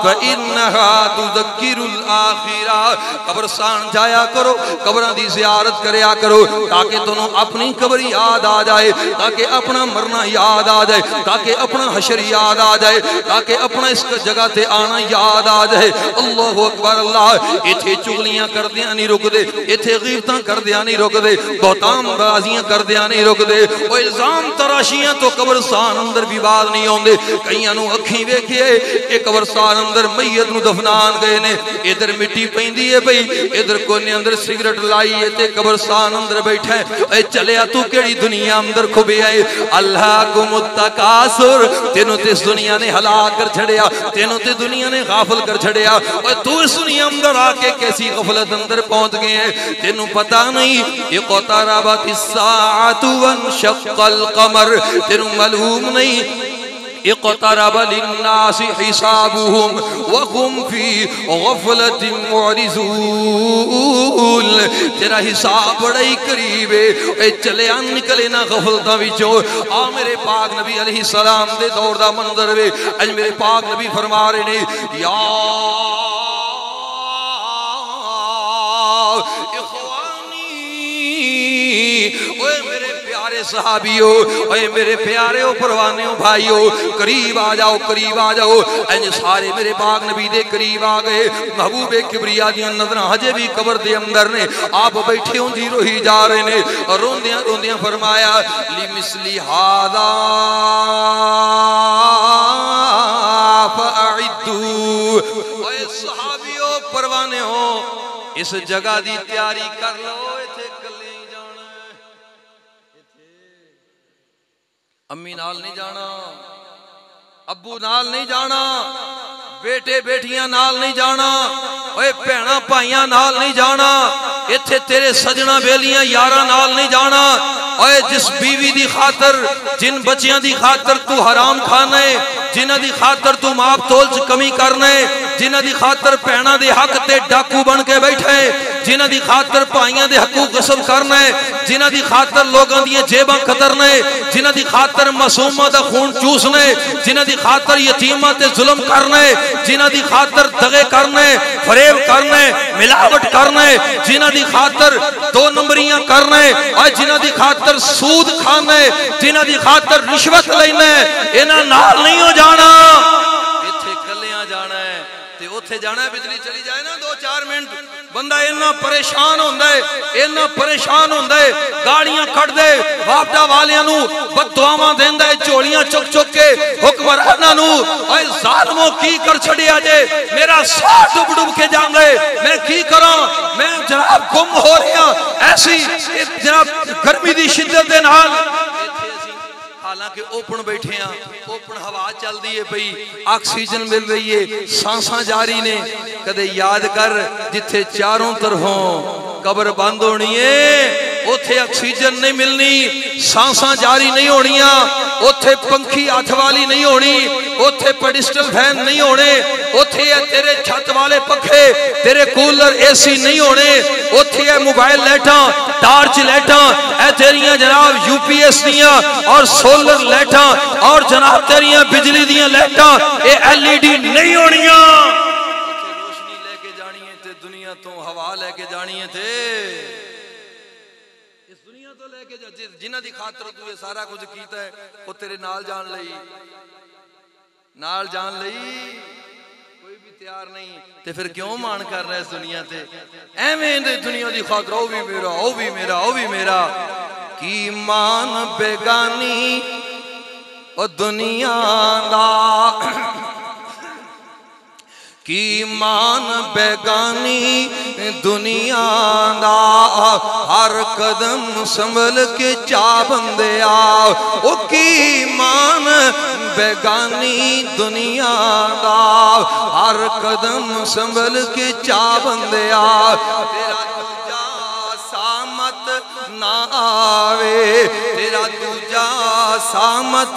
फइन्नहा तुज़क्किरुल आखिरा। कब्रस्तान जाया करो कबर की जियारत करो, ताकि तुम अपनी कबर याद आ जाए, ताकि अपना मरना याद आ जाए, ताकि अपना हशर याद आ जाए, ताकि अपना इस जगह से आना याद आ जाए। अल्लाह अकबर, अल्लाह इतने चुगलियाँ करदिया नहीं रुकते इतने गिरत करदिया नहीं रुकते बहुताम बाजियाँ करदिया नहीं रुकते इल्ज़ाम तराशियाँ तो कबरस्तान अंदर विवाद नहीं आते कई अखी वेखिए ये कबरस्तान अंदर मैयत दफनान गए ने, इधर मिट्टी पेंदी है पई इधर कोने अंदर सिगरेट है ते कबरस्तान अंदर बैठा है। चलिया तू केड़ी दुनिया अंदर खुबे आए? अल्लाह को मुत्तकासुर, तेनों ते दुनिया ने हला कर छड़िया, तेनों ते दुनिया ने गाफल कर छड़िया। और तू इस दुनिया अंदर आके कैसी गफलत अंदर पहुँच गए हैं? तेनू पता नहीं ये कोताराबत इस्सातु वन शक्कल कमर। तेनू मालूम नहीं इक़तरब लिन्नासि हिसाबुहुम वहुम फ़ी गफलतिन मुअरिजून तेरा हिसाब बड़ा ही करीब है चले आ निकले ना गफलतां विचों आ मेरे पाक नबी अलैहि सलाम दे दौर दा मंजर वे अज मेरे पाक नबी फरमा रहे ने या प्यारे सहाबियो, ओए मेरे प्यारे परवाने भाइयो, करीब आ जाओ, करीब आ जाओ। इंज सारे मेरे बाग नबी दे करीब आ गए। महबूबे किबरिया दी नज़र हजे भी कबर दे अंदर ने। आप बैठे हो जी रोही जा रहे ने। रोंदियाँ रोंदियाँ फरमाया, ली मिसली हादा ओए सहाबियो, परवाने हो, इस जगह की तैयारी कर लो। अम्मी नाल नहीं जाना। अबू नाल नहीं जाना। बेटे बेटियाँ नाल नहीं जाना। ओए भैणा भाइयाँ नाल नहीं जाना। इथे तेरे सजना बेलियाँ यारा नहीं जाना। ओए जिस बीवी दी खातर जिन बच्चियाँ दी खातर तू हराम खाना है जिन्हां दी खातर तू माप तोल च कमी करना है जिन्हां दी खातर भैणा दे हक ते डाकू बन के बैठे, जिन्हां दी खातर भाइयाँ दे हकूक गसब करना है जिन्हां दी खातर लोगों दी जेबां कतरना है जिन्हां दी खातर मासूमा दा खून चूसना है जिन्हां दी खातर यतीमा ते जुल्म करना है जिन्हां दी खातर दगे करना है फरेब करना है मिलावट करना है जिन्हां दी खातर दो नंबरियाँ करना है और जिन्हां दी खातर सूद खाना है जिन्हां दी खातर रिश्वत लेना है इन्हां नहीं हो जाना। है बिजली चली जाए ना दो चार मिनट बंदा इन्ना परेशान होंदा है इन्ना परेशान होंदा है गाड़ियाँ कट दे वालियाँ नु बददुआवां देंदा है झोलियाँ चुक चुक के हुक्मरानां जालिमो की कर छड़िया जे मेरा साह डुब डुब के जांदे मैं की करा मैं जनाब गुम हो रहा ऐसी जनाब गर्मी दी शिद्दत हालाँकि ओपन बैठे हैं, ओपन हवा चलती है पई, ऑक्सीजन मिल रही है, सांसा जारी ने। कदे याद कर, जिथे चारों तरफों कबर बंद होनी है ऑक्सीजन नहीं मिलनी, सांसा जारी नहीं उथे पंखी हथ वाली नहीं होनी उथे पेडिस्टल फ़ैन नहीं होने तेरे छत वाले पखे तेरे कूलर एसी नहीं होने है मोबाइल लाइटा, टार्च लाइटा, ए तेरिया जनाब यूपीएस दिया, और सोलर लाइटा, और जनाब तेरिया बिजली दिया ये एलईडी नहीं होनी रोशनी लेके जानी है, ते दुनिया तो हवा लेके जानी है थे जिन्हों की खातर तू सारा कुछ किया है जान लई। तैयार नहीं तो फिर क्यों मान कर रहा है दुनिया से एवें दुनिया की खातर ओ भी मेरा, ओ भी मेरा वह भी मेरा। की मान बेगानी, ओ दुनिया दा। की मान बेगानी दुनिया दा हर कदम संभल के चा बंदे ओ की मान बेगानी दुनिया दा हर कदम संभल के चा बंदे सामत ना आवे। तेरा दूजा सामत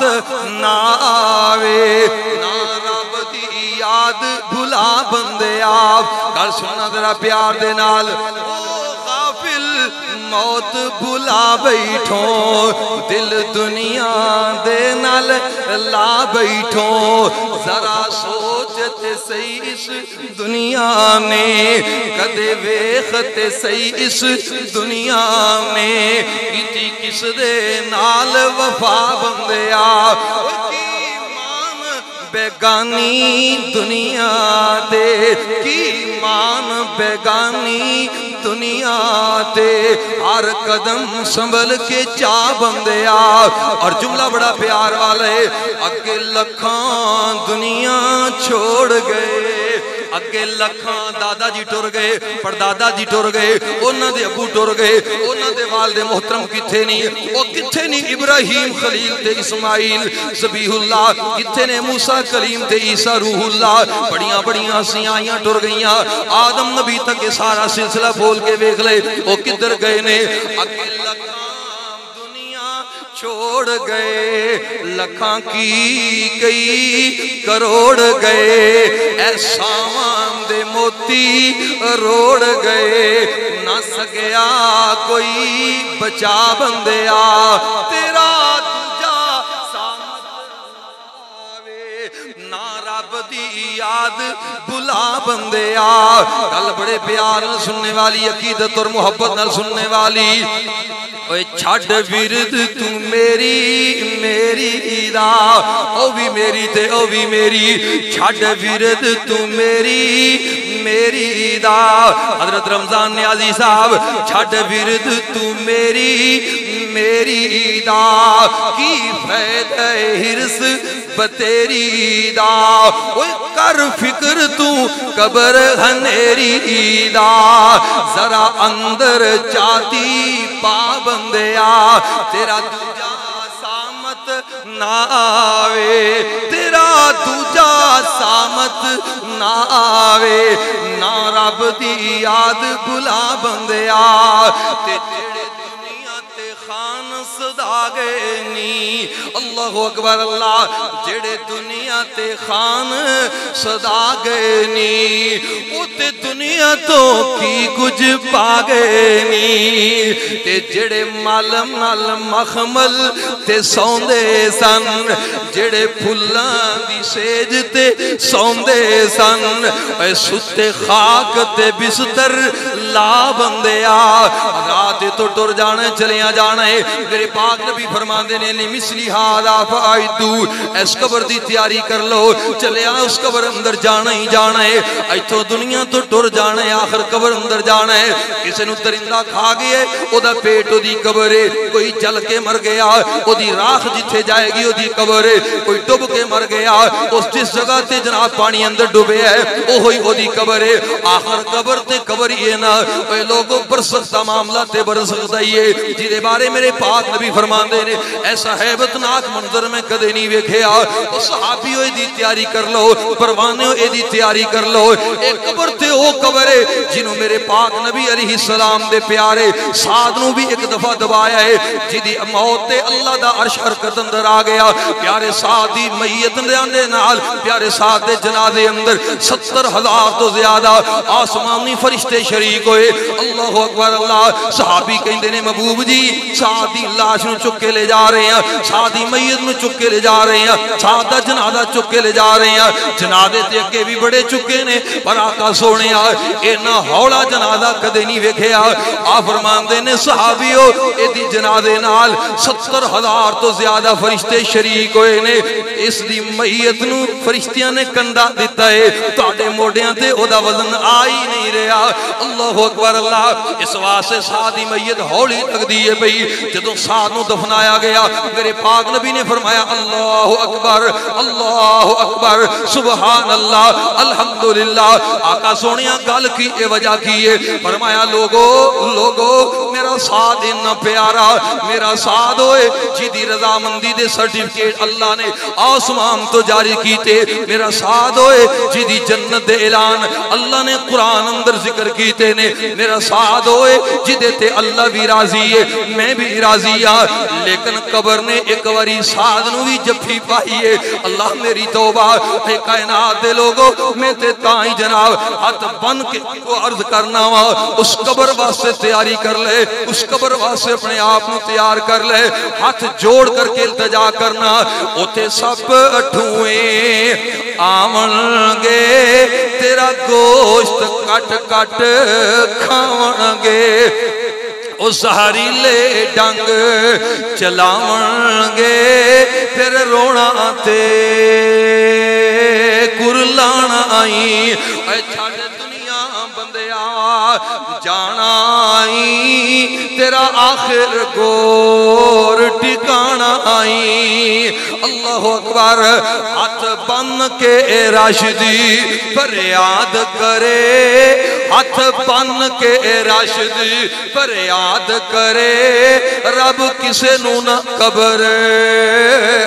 ना आवे। ना रब दी याद भला बंदे आप। कर सुना तेरा प्यार दे नाल। मौत बुला बैठो। दिल दुनिया दे नाल ला बैठो। जरा सोच ते सही इस दुनिया ने कदे वेख सही इस दुनिया ने किसी किस दे नाल वफा बंदे आ बेगानी दुनिया दे, की मान बेगानी दुनिया दे। हर कदम संभल के चा बंद और जुमला बड़ा प्यार वाले अगे लखा दुनिया छोड़ गए। ਅੱਗੇ ਲੱਖਾਂ ਦਾਦਾ ਜੀ ਟੁਰ ਗਏ ਪਰਦਾਦਾ ਜੀ ਟੁਰ ਗਏ ਉਹਨਾਂ ਦੇ ਅੱਬੂ ਟੁਰ ਗਏ ਉਹਨਾਂ ਦੇ ਵਾਲਦੇ ਮੁਹਤਰਮ ਕਿੱਥੇ ਨਹੀਂ ਉਹ ਕਿੱਥੇ ਨਹੀਂ ਇਬਰਾਹੀਮ ਖਲੀਲ ਤੇ ਇਸਮਾਈਲ ਜ਼ਬੀਹੁੱਲਾ ਕਿੱਥੇ ਨੇ ਮੂਸਾ ਕਲੀਮ ਤੇ ਈਸਾ ਰੂਹੁੱਲਾ ਬੜੀਆਂ ਬੜੀਆਂ ਹਸੀਆਂ ਆਈਆਂ ਟੁਰ ਗਈਆਂ ਆਦਮ ਨਬੀ ਤੱਕ ਇਹ ਸਾਰਾ ਸਿਲਸਿਲਾ ਬੋਲ ਕੇ ਵੇਖ ਲੈ ਉਹ ਕਿੱਧਰ ਗਏ ਨੇ ਅੱਗੇ ਲੱਖਾਂ छोड़ गए, लखा की कई करोड़ गए ऐसा दे मोती रोड़ गए। ना सकया कोई बचा बंदया, तेरा दी याद बुला बंदे गल बड़े प्यार सुनने वाली, अकीदत और मुहब्बत न सुनने वाली। छड़ विरद तू मेरी मेरी ईदा ओ भी मेरी ते ओ भी मेरी। छड़ विरद तू मेरी मेरी दा हज़रत रमज़ान न्याजी साहब छड़ विरद तू मेरी मेरी दा की फ़ायदा हिरस बतेरी दा कर फ़िक्र तू कबर हनेरी दा जरा अंदर जाती पा बंदया तेरा दूजा सामत ना आवे तेरा दूजा सामत ना आवे ना रब दी याद बुला बंदया ते जेड़े दुनिया ते खान सदा गए नी। अल्लाह अकबर, अल्लाह, जेड़े दुनिया ते खान सदा नी। उते दुनिया तो की कुछ पा नी। ते जेड़े मल मल मखमल ते सौंदे सन, जेड़े फुल्लां सेज ते सौंदे सन सुते खाक ते बिस्तर ला बंदिया रात तो टुर जाने, चलिया जाना मेरे पाक नबी फरमाते ने मिसली निमिसली हादा फाइदू इस कबर की तैयारी कर लो। चलिया उस कबर अंदर जाना ही जाना है। इथों दुनिया तो टुर जाना है। आखिर कबर अंदर जाना है। किसी दरिंदा खा गया ओदा पेट ओदी कबर है। कोई जल के मर गया। राख जिथे जाएगी, ओदी कबर है। कोई डुब के मर गया। उस जिस जगह ते जनाब पानी अंदर डुबे है, ओही ओदी कबर है। आखिर कबर ते कबर ही है ना। लोगों पर सकता मामला ते बर सकता ही है। जिदे बारे मेरे पाक नबी फरमाते ने, ऐसा हैबतनाक मंजर में कदे नहीं वेख्या सहाबी दी तैयारी कर लो, परवाने दी तैयारी कर लो। एक कबर ते ओ कबर है, जिन्हों मेरे पाक नबी अली सलाम दे प्यारे साध नु भी एक दफ़ा दबाया है, जिदी मौत अल्लाह दा अर्श हरकत अंदर आ गया। प्यारे साध दे नाल, प्यारे साध दे जनाजे अंदर 70 हज़ार तो ज़्यादा आसमानी फरिश्ते शरीक होए। अल्लाह अकबर, अल्लाह। सहाबी कहंदे ने, महबूब जी, साथ दी लाश नु चुक के ले जा रहे हैं साथ दी मैयत नु चुक के ले जा रहे हैं साथ दा जनाजा चुक के ले जा रहे हैं जनाजे ते अगे भी बड़े चुके ने पर आका सोने इना हौला जनाजा कदे नहीं वेखिया आ फरमांदे ने सहाबीओ एदी जनाजे नाल 70 हजार तो ज्यादा फरिश्ते शरीक होए ने इस दी मैयत नु फरिश्तियां ने कंधा दिता है ਤੁਹਾਡੇ ਮੋਢਿਆਂ ਤੇ ਉਹਦਾ ਵਜ਼ਨ ਆ ਹੀ ਨਹੀਂ ਰਿਹਾ ਅੱਲਾਹੁ ਅਕਬਰ ਅੱਲਾਹ ਇਸ ਵਾਸਤੇ ਸਾਹ ਦੀ ਮਈਤ ਹੌਲੀ ਲੱਗਦੀ ਹੈ ਭਈ ਜਦੋਂ खान दफनाया गया। मेरे पाक नबी ने फरमाया, अल्लाह अकबर अल्लाह अकबर सुबह अल्लाह अलहमदुल्ला आका सोनिया, गल की, ए वजह की है? फरमाया, लोगो लोगो, मेरा साथ इन्ना प्यारा, मेरा साथ होए, जिदी रजामंदी दे सर्टिफिकेट अल्लाह ने आसमान तो जारी किए मेरा साथ होए, जिदी जन्नत दे ऐलान अल्लाह ने कुरान अंदर ज़िक्र किए ने, मेरा साथ होए, जिदे ते अल्लाह भी राज़ी है, मैं भी राज़ी हाँ लेकिन कबर ने एक बारी साध भी जफी पाई है अल्लाह मेरी तोबा कायनात दे लोगो मैं ते ताई जनाब हाथ बन के अर्ज करना वा उस कबर वास्ते तैयारी कर ले उस कबर वास्ते अपने आप को तैयार कर ले हाथ जोड़ करके इल्तजा करना उथे सब ठुए ਆਵਣਗੇ ਤੇਰਾ ਗੋਸ਼ਤ ਕੱਟ ਕੱਟ ਖਾਵਣਗੇ ਉਹ ਸਹਾਰੀਲੇ ਡੰਗ ਚਲਾਵਣਗੇ ਫਿਰ ਰੋਣਾ ਤੇ ਕੁਰਲਾਣਾ ਆਈ ਐ ਛੱਡ ਦੁਨੀਆ ਬੰਦਿਆ ਜਾਣਾ ਆਈ तेरा आखिर गोर ठिकाना आई। अल्लाह अकबर, हाथ बन के राशदी फरियाद करे। हथ बन के राशदी फरियाद करे। रब किसे नू न कबर,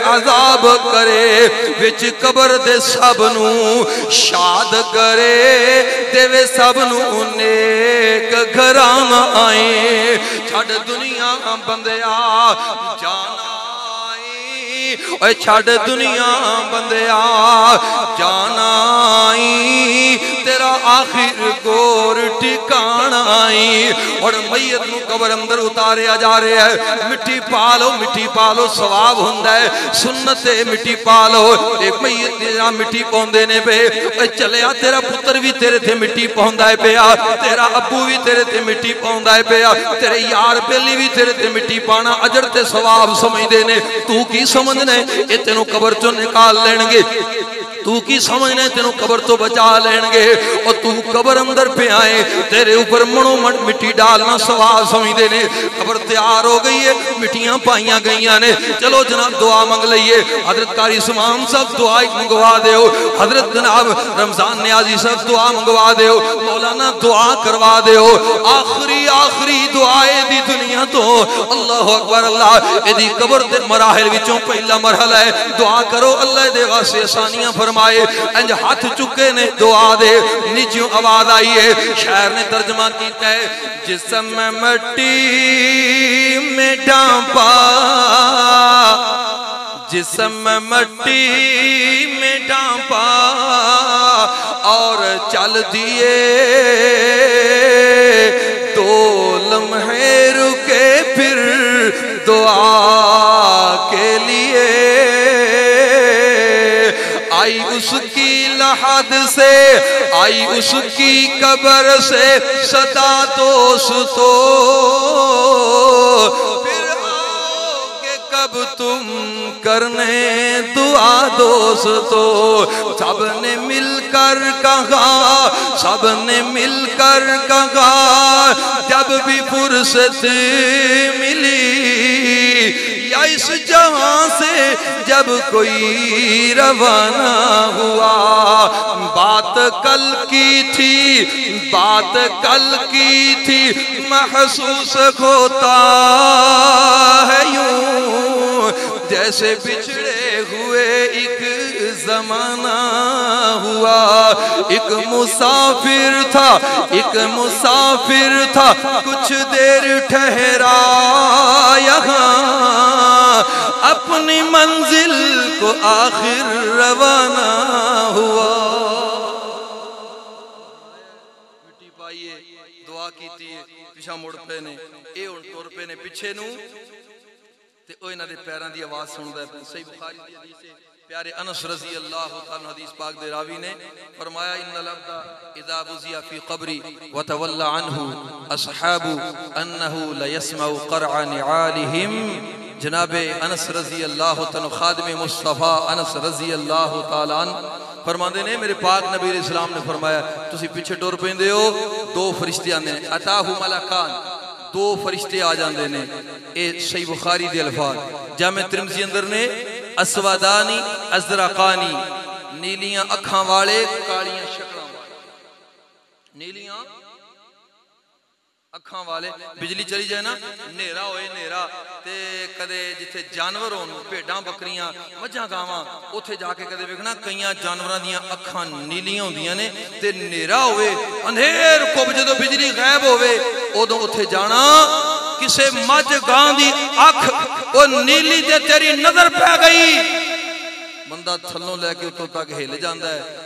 अजाब करे। बिच कबर दे सब नू शाद करे। देवे सब नू नेक घराना आए। ਛੱਡ ਦੁਨੀਆ ਬੰਦਿਆ ਜਾਨਾ ਓਏ ਛੱਡ ਦੁਨੀਆ ਬੰਦਿਆ ਜਾਨਾਈ तेरा आखिर गोर ठिकाना और मैयत को कबर अंदर उतारिया जा रहा है। मिट्टी पा मिट्टी पा लो होंगे सुन्नत मिट्टी पा एक मैयत जरा मिट्टी पाते ने पे। चलिया, तेरा पुत्र भी तेरे थे मिट्टी पाता है पिया तेरा अबू भी तेरे थे मिट्टी पाता है पिया तेरे यार बेली भी तेरे थे मिट्टी पाना अजर ते सवाब समझते ने। तू की समझना है? ये तेन कबर चो निकाल लेंगे तू की समझने तेन कबर तो बचा लेंगे और तू कबर अंदर पे आए, तेरे ऊपर मनो मन मिट्टी डालना सवाल समझते ने। कबर तैयार हो गई है, मिट्टियाँ पाइया गई ने। चलो जनाब, दुआ मंग लीए हज़रत कारी समान सब दुआ मंगवा दो हज़रत जनाब रमज़ान न्याजी सब दुआ मंगवा दो मौलाना दुआ करवा दो आखिरी आखिरी दुआए दी दुनिया तो। अल्लाह अकबर, अल्लाह। यदि कबर के मराहल पहला मरहला है। दुआ करो, अल्लाह दे वास्ते फरमा फरमाए, इंज हाथ चुके ने दुआ दे निजों आवाज़ आई है शायर ने तर्जमा किया है, जिसम मट्टी में डांपा, जिसम मट्टी में डांपा, और चल दिए दो लम्हे रुके फिर दुआ। लहद से आई उसकी कबर से सदा दोस्तों फिर आओगे कब तुम करने दुआ दोस्तों सबने मिलकर कहा, सबने मिलकर कहा, जब भी फुर्सत मिली या इस जहाँ से जब कोई रवाना हुआ। बात कल की थी, बात कल की थी, महसूस होता है यूँ। जैसे बिछड़े हुए एक जमाना हुआ। एक मुसाफिर था, एक मुसाफिर था, कुछ देर ठहरा यहाँ। अपनी मंजिल को आखिर रवाना हुआ। मिट्टी पाइए, दुआ की पिछा मुड़ पे ने, ए हुन तुर पे ने पिछे न। आवाज़ सही बुखारी प्यारे अनस रज़ी अल्लाह हदीस पाक दे रावी ने फरमाया इन बुजिया फ़ी कब्री व तवल्ला अनहु अन्नहु निआलिहिम जनाब अनस रज़ी अल्लाह तन खादम मुस्तफ़ा अनस रज़ी अल्लाह तआला फरमाते ने, मेरे पाक नबी इस्लाम ने फरमाया, तुसी पीछे टुर पेंदे हो, दो फरिश्ते आंदे ने, अताहु मलकान दो फरिश्ते आ जाते ने। ये सही बुखारी दे अल्फाज। जामे तिरमजी अंदर ने, असवादानी अजरकानी, नीलियाँ अखा वाले, कालियाँ शक्ल नीलियाँ ਅੱਖਾਂ ਵਾਲੇ, ਬਿਜਲੀ ਚਲੀ ਜਾਏ ਨਾ, ਹਨੇਰਾ ਹੋਏ ਹਨੇਰਾ, ਤੇ ਕਦੇ ਜਿੱਥੇ ਜਾਨਵਰ ਹੋਣ, ਭੇਡਾਂ ਬੱਕਰੀਆਂ, ਮੱਝਾਂ ਗਾਵਾਂ, ਉੱਥੇ ਜਾ ਕੇ ਕਦੇ ਵੇਖਣਾ, ਕਈਆਂ ਜਾਨਵਰਾਂ ਦੀਆਂ ਅੱਖਾਂ ਨੀਲੀਆਂ ਹੁੰਦੀਆਂ ਨੇ, ਤੇ ਹਨੇਰਾ ਹੋਵੇ, ਅੰਧੇਰ ਕੁੱਬ ਜਦੋਂ ਬਿਜਲੀ ਗਾਇਬ ਹੋਵੇ, ਉਦੋਂ ਉੱਥੇ ਜਾਣਾ, ਕਿਸੇ ਮੱਝ ਗਾਂ ਦੀ ਅੱਖ, ਉਹ ਨੀਲੀ ਤੇ ਤੇਰੀ ਨਜ਼ਰ ਪੈ ਗਈ। ਬੰਦਾ ਥੱਲੋਂ ਲੈ ਕੇ ਉੱਤੋਂ ਤੱਕ ਹਿੱਲ ਜਾਂਦਾ ਹੈ।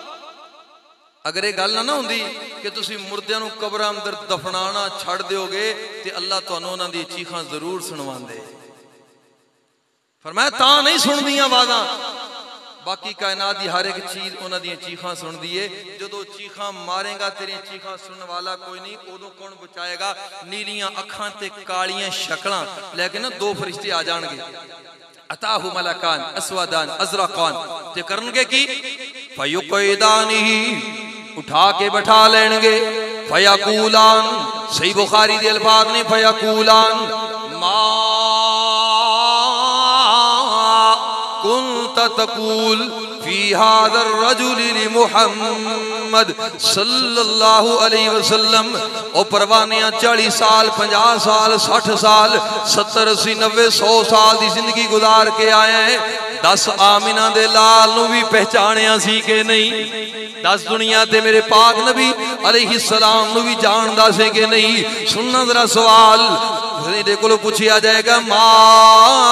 अगर यह गल ना ना होंगी कि तुम मुरद कबर अंदर दफना छड़ दोगे तो अल्लाह तुम दीखा ज़रूर सुनवा दे पर मैं ता नहीं सुन दी आवाजा। बाकी कायनात की हर एक चीज़ उन्होंने चीखा सुन दी है जो तो चीखा मारेगा तेरी चीखा सुन वाला कोई नहीं उदो कौन बचाएगा? नीलिया अखा तालिया शक्ल। लैके ना दो फरिश्ते आ जाएँगे अताहुमला अस्वादान अजरा कौन ते करे की? भाई उठा के बैठा लेंगे। फयाकूलान, सही बुखारी के अल्फाज ने फयाकूलान। माँ कुल तकूल फ़ी हादर रजुल मुहम्मद। मोहम्मद सल्लल्लाहु अलैहि वसल्लम ओ परवानियाँ चालीस साल 50 साल 60 साल, सत्तर, अस्सी, नब्बे, सौ साल की ज़िंदगी गुजार के आए हैं। 10 आमिना दे लाल नु भी पहचानिया सी के नहीं। 10 दुनिया ते मेरे पाक नबी अलैहि सलाम नु भी जानदा सी के नहीं। सुनना जरा सवाल, मेरे को पूछा जाएगा, माँ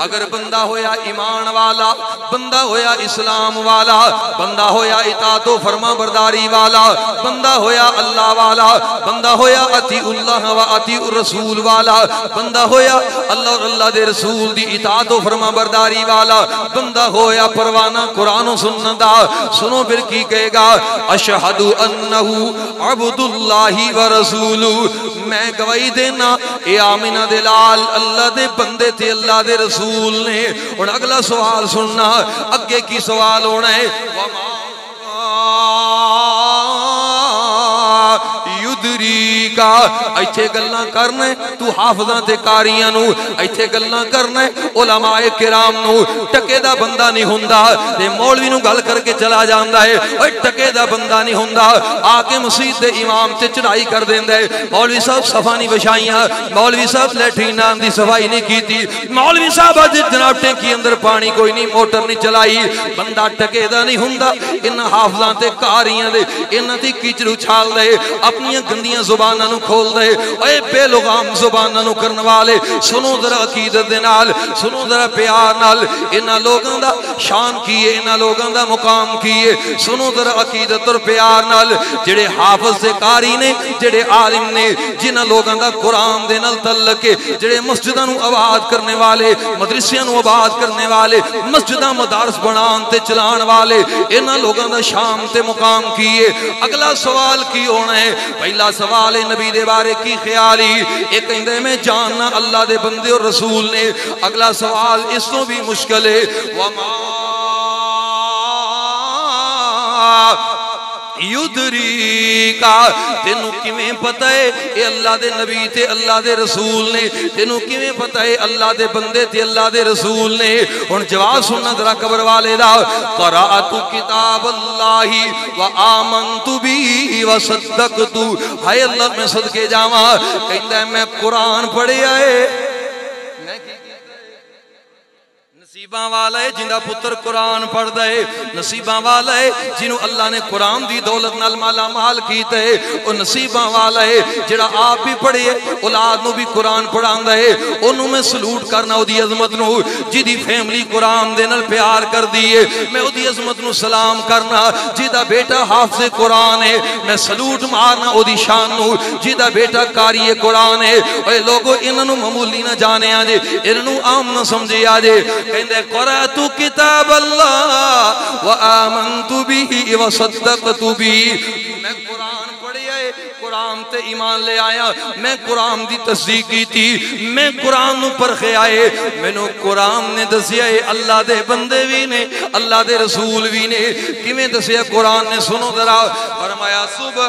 अगर बंदा होया ईमान वाला, बंदा होया इस्लाम वाला, बंदा होया इतातो फरमा बरदारी वाला, बंदा होया अल्लाह वाला, बंदा होया अति उल्लाह व अति रसूल वाला, बंदा होया अल्लाह अल्लाह दे रसूल दी इतातो फरमा बरदारी वाला, बंदा होया परवाना कुरान सुनन दा। सुनो फिर की कहेगा, अशहदु अन्नहु अब्दुल्लाहि व रसूलु। मैं गवाही देना, ए आमिना दे लाल अल्लाह दे बंदे थे अल्लाह दे रसूल ने। हूँ अगला सवाल सुनना अगे की सवाल होना है युदरीका ਇੱਥੇ ਗੱਲਾਂ ਕਰਨਾ ਤੂੰ ਹਾਫਜ਼ਾਂ ਤੇ ਕਾਰੀਆਂ ਨੂੰ ਇੱਥੇ ਗੱਲਾਂ ਕਰਨਾ ਉਲਮਾਏ ਕਿਰਾਮ ਨੂੰ ਟਕੇ ਦਾ ਬੰਦਾ ਨਹੀਂ ਹੁੰਦਾ ਤੇ ਮੌਲਵੀ ਨੂੰ ਗੱਲ ਕਰਕੇ ਚਲਾ ਜਾਂਦਾ ਹੈ ਓਏ ਟਕੇ ਦਾ ਬੰਦਾ ਨਹੀਂ ਹੁੰਦਾ ਆ ਕੇ ਮਸਜਿਦ ਦੇ ਇਮਾਮ ਤੇ ਚੜਾਈ ਕਰ ਦਿੰਦਾ ਹੈ ਮੌਲਵੀ ਸਾਹਿਬ ਸਫਾ ਨਹੀਂ ਵਿਛਾਈਆਂ ਮੌਲਵੀ ਸਾਹਿਬ ਲੈਟਰੀਨਾਂ ਦੀ ਸਫਾਈ ਨਹੀਂ ਕੀਤੀ ਮੌਲਵੀ ਸਾਹਿਬ ਅੱਜ ਜਨਾਬ ਟੈਂਕੀ ਅੰਦਰ ਪਾਣੀ ਕੋਈ ਨਹੀਂ ਮੋਟਰ ਨਹੀਂ ਚਲਾਈ ਬੰਦਾ ਟਕੇ ਦਾ ਨਹੀਂ ਹੁੰਦਾ ਇਹਨਾਂ ਹਾਫਜ਼ਾਂ ਤੇ ਕਾਰੀਆਂ ਦੇ ਇਹਨਾਂ ਦੀ ਕੀਚੜ ਉਛਾਲਦੇ ਆਪਣੀਆਂ ਗੰਦੀਆਂ ਜ਼ੁਬਾਨਾਂ जबाना खोल दे। ओए बेलुगाम जबाना करने वाले, सुनो जरा अकीदत सुनो जरा प्यार इन्होंने लोगों का शान की है इन्होंने लोगों का मुकाम की है। सुनो जरा अकीदत और प्यार जेड़े हाफज के कारी ने, जेड़े आलिम ने जिन्होंने लोगों का कुरान के नल तलक है, जोड़े मस्जिदों आबाद करने वाले मदरसिया आबाद करने वाले, मस्जिद मदारस बनाने चला वाले इन्होंने लोगों का शान से मुकाम की है। अगला सवाल की होना है? पहला सवाल इन नबी दे बारे की ख्याल ही। ये कहते मैं जानना अल्लाह के बंदे और रसूल ने। अगला सवाल इसको भी मुश्किल है। तेनू पता है? अल्लाह दे नबी ते अल्लाह दे रसूल ने। तेनू पता है? अल्लाह दे बंदे ते अल्लाह दे रसूल ने। हुन जवाब सुनना जरा कबर वाले दा। करातु किताब अल्लाह व आमनतु बी व सद्दकतु। हाय अल्लाह, मैं सदके जावा। कहंदा मैं कुरान पढ़िया है ਨਸੀਬਾਂ ਵਾਲਾ ਹੈ ਜਿੰਦਾ ਪੁੱਤਰ ਕੁਰਾਨ ਪੜਦਾ ਹੈ ਨਸੀਬਾਂ ਵਾਲਾ ਹੈ ਜਿਹਨੂੰ ਅੱਲਾ ਨੇ ਕੁਰਾਨ ਦੀ ਦੌਲਤ ਨਾਲ ਮਾਲਾ ਮਾਲ ਕੀਤਾ ਹੈ ਉਹ ਨਸੀਬਾਂ ਵਾਲਾ ਹੈ ਜਿਹੜਾ ਆਪ ਵੀ ਪੜ੍ਹੇ ਔਲਾਦ ਨੂੰ ਵੀ ਕੁਰਾਨ ਪੜਾਉਂਦਾ ਹੈ ਉਹਨੂੰ ਮੈਂ ਸਲੂਟ ਕਰਨਾ ਉਹਦੀ ਅਜ਼ਮਤ ਨੂੰ ਜਿਹਦੀ ਫੈਮਿਲੀ ਕੁਰਾਨ ਦੇ ਨਾਲ ਪਿਆਰ ਕਰਦੀ ਹੈ ਮੈਂ ਉਹਦੀ ਅਜ਼ਮਤ ਨੂੰ ਸਲਾਮ ਕਰਨਾ ਜਿਹਦਾ ਬੇਟਾ ਹਾਫਜ਼ ਕੁਰਾਨ ਹੈ ਮੈਂ ਸਲੂਟ ਮਾਰਨਾ ਉਹਦੀ ਸ਼ਾਨ ਨੂੰ ਜਿਹਦਾ ਬੇਟਾ ਕਾਰੀ ਕੁਰਾਨ ਹੈ ਓਏ ਲੋਗੋ ਇਹਨਾਂ ਨੂੰ ਮਾਮੂਲੀ ਨਾ ਜਾਣਿਆ ਜੇ ਇਹਨਾਂ ਨੂੰ ਆਮ ਨਾ ਸਮਝਿਆ ਜੇ ਕਹਿੰਦੇ যে করা তু কিতাব আল্লাহ ও আমন তুবি ও সদ্দক তুবি मैं कुरान पढ़ी आए, कुरान ते ईमान ले आया, मैं कुरान की तस्दीक की मैं कुरान परखे आए। मैनू कुरान ने दसिया है, अल्लाह के बंदे भी ने, अल्लाह के रसूल भी ने। किमें दसिया कुरान ने? सुनो जरा। फरमाया सुबह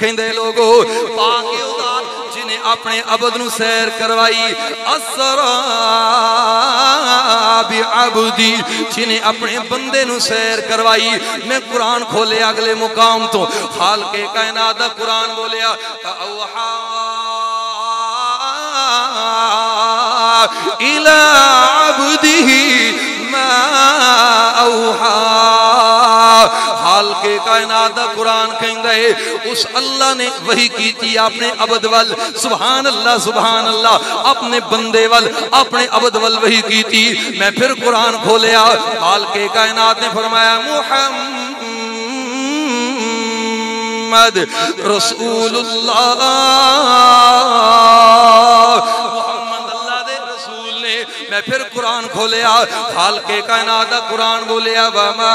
कहते लोगो जिन्हें अपने अबद नु सैर करवाई असराबी जिन्हें अपने बंदे सैर करवाई, मैं कुरान खोले अगले मुकाम तो। हाल के कायनात कुरान बोलिया इला अबदी मा औहा हाल के कायनात का कुरान कहता है, उस अल्लाह ने वही की थी अपने अबद वल। सुबहान अल्लाह सुबहान अल्लाह अपने बंदे वल, अपने अबद वल वही की थी। मैं फिर कुरान खोलिया, हाल के कायनात ने फरमाया, मुहम्मद रसूलुल्लाह। मैं फिर कुरान खोलिया। हाल के कायनात कुरान बोलिया बमा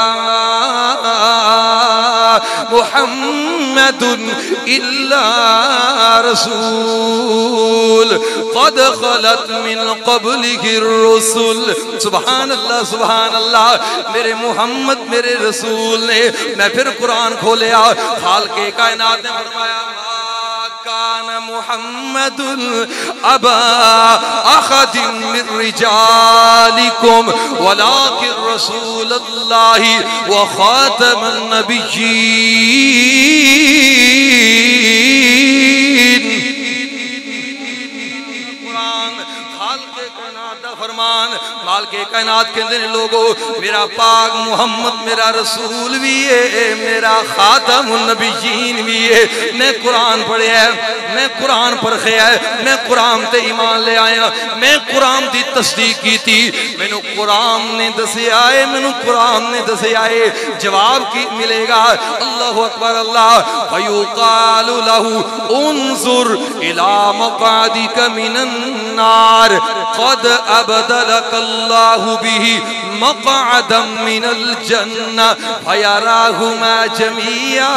मुहम्मदुन इल्ला रसूल। कद खलत क़ब्लिहि रसूल। सुभान अल्लाह सुभान अल्लाह मेरे मोहम्मद, मेरे रसूल ने, मैं फिर कुरान खोलिया। हाल के कायनात ने फरमाया कान मुहम्मद अबा अखद मिन रिजालिकुम वलाकिन रसूलुल्लाह व खातमन के कायनात फरमान माल के कायनात कहते ने लोगो, मेरा पाक मुहम्मद, मेरा रसूल भी है, मेरा खातम नबीजीन भी है। मैं कुरान पढ़िया मैं कुरान पढ़िया मैं कुरान ते ईमान ले आया, मैं कुरान की तस्दीक की थी मैनू कुरान ने दसिया है, मैनू कुरान ने दसिया है। जवाब की मिलेगा? अल्लाह अकबर, अल्लाह। फयुकालु लहु, उनजुर इला मकादिक मिनन नार कद अबदलक अल्लाहु बिही मक़अदम मिनल जन्नह फयराहुमा जमिया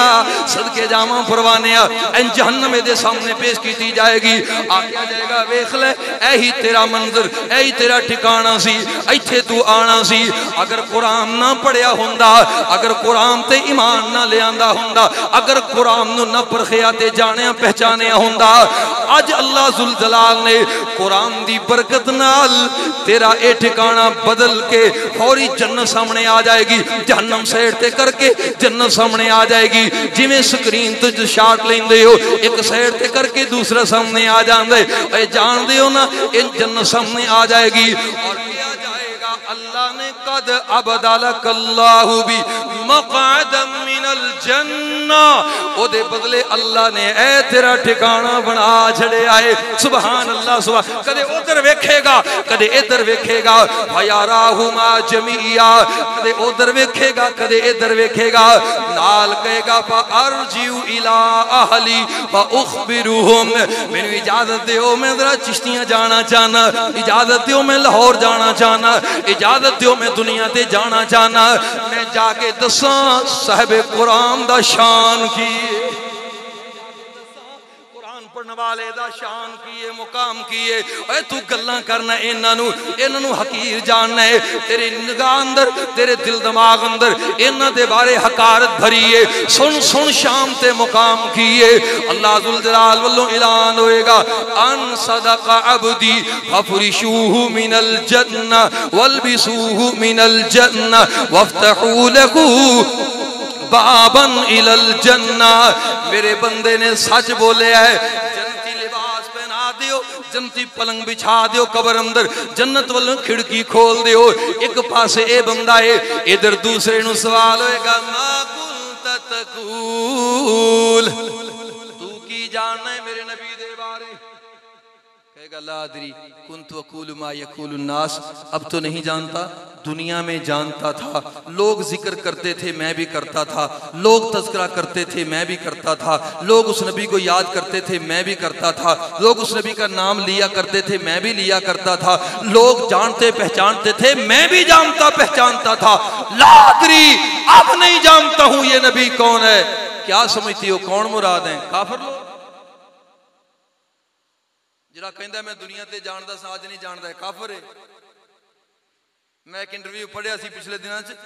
सदके जामा फरमानिया इन जहन्नम दे सामने पेश की जाएगी आख्या जाएगा वेख ले यही तेरा मंजर यही तेरा ठिकाना सी इथे तू आना सी अगर कुरान ना पढ़िया हुंदा अगर कुरान ते ईमान ना लियांदा हुंदा अगर कुरान नु ना परखिया ते जानिया पहचानिया हुंदा अज अल्लाह जुल जलाल ने कुरान दी बरकत नाल तेरा ए ठिकाना बदल के फौरी जन्नत सामने आ जाएगी। जहन्नम साइड ते करके जन्नत सामने आ जाएगी। जिवें स्क्रीन ते शार्ट लेंदे हो, एक साइड ते करके दूसरा सामने आ जाए ए जानदे हो ना इन जन्नत सामने आ जाएगी। और किया जाएगा अल्लाह ने कद अबदलक अल्लाह भी मक़अदम मिनल जन्ना ओदे बदले अल्लाह ने ए तेरा ठिकाना बना छड़िया है सुभान अल्लाह सुभान कदे उधर वेखेगा कदे इधर वेखेगा फयाराहुमा जमिया कदे उधर वेखेगा कदे इधर वेखेगा नाल कहेगा फा अर्जिउ इला अहली फा उखबिरुहुम मेनू इजाज़त दियो मैं जरा चिश्तियाँ जाना चाहना इजाज़त दियो मैं लाहौर जाना चाहना इजाज़त दियो मैं दुनिया ते जाना चाहना मैं जाके दसा साहेब कुरान दा शान की? वाले दा शान किए, मुकाम किए। ओए, तू गल्लां करना इन्हां इन्हां हकीर जानना है। तेरे निगाह अंदर, तेरे दिल दिमाग अंदर, इन्हां दे बारे हकारत भरी है सुन सुन, शाम ते मुकाम किए। अल्लाह जुल जलाल वल्लों ऐलान होएगा। अन सदका अब्दी फफरिशूहु मिनल जन्ना, वल्बिसूहु मिनल जन्ना, वफ्तहू लहू। बाबन इलल जन्ना। मेरे बंदे ने सच बोले है, जन्नती पलंग बिछा दियो कबर अंदर, जन्नत वालों खिड़की खोल दियो, एक पासे ए बंदा है, इधर दूसरे नु सवाल होएगा, माकुल ततकूल। तू की जान है मेरे नबी दे? कहेगा मा यकूल नास अब तो नहीं जानता, दुनिया में जानता था। लोग ज़िक्र करते थे, मैं भी करता था। लोग तस्करा करते थे, मैं भी करता था। लोग उस नबी को याद करते थे, मैं भी करता था। लोग उस नबी का नाम लिया करते थे, मैं भी लिया करता था। लोग जानते, पहचानते थे, मैं भी जानता, पहचानता था। लादरी, अब नहीं जानता हूँ ये नबी कौन है। क्या समझती हो, कौन मुराद है? काफर लोग? ਜਿਹੜਾ ਕਹਿੰਦਾ ਮੈਂ ਦੁਨੀਆ ਤੇ ਜਾਣਦਾ ਸਾਂ ਅੱਜ ਨਹੀਂ ਜਾਣਦਾ ਕਾਫਰ ਹੈ ਮੈਂ ਇੱਕ ਇੰਟਰਵਿਊ ਪੜਿਆ ਸੀ ਪਿਛਲੇ ਦਿਨਾਂ 'ਚ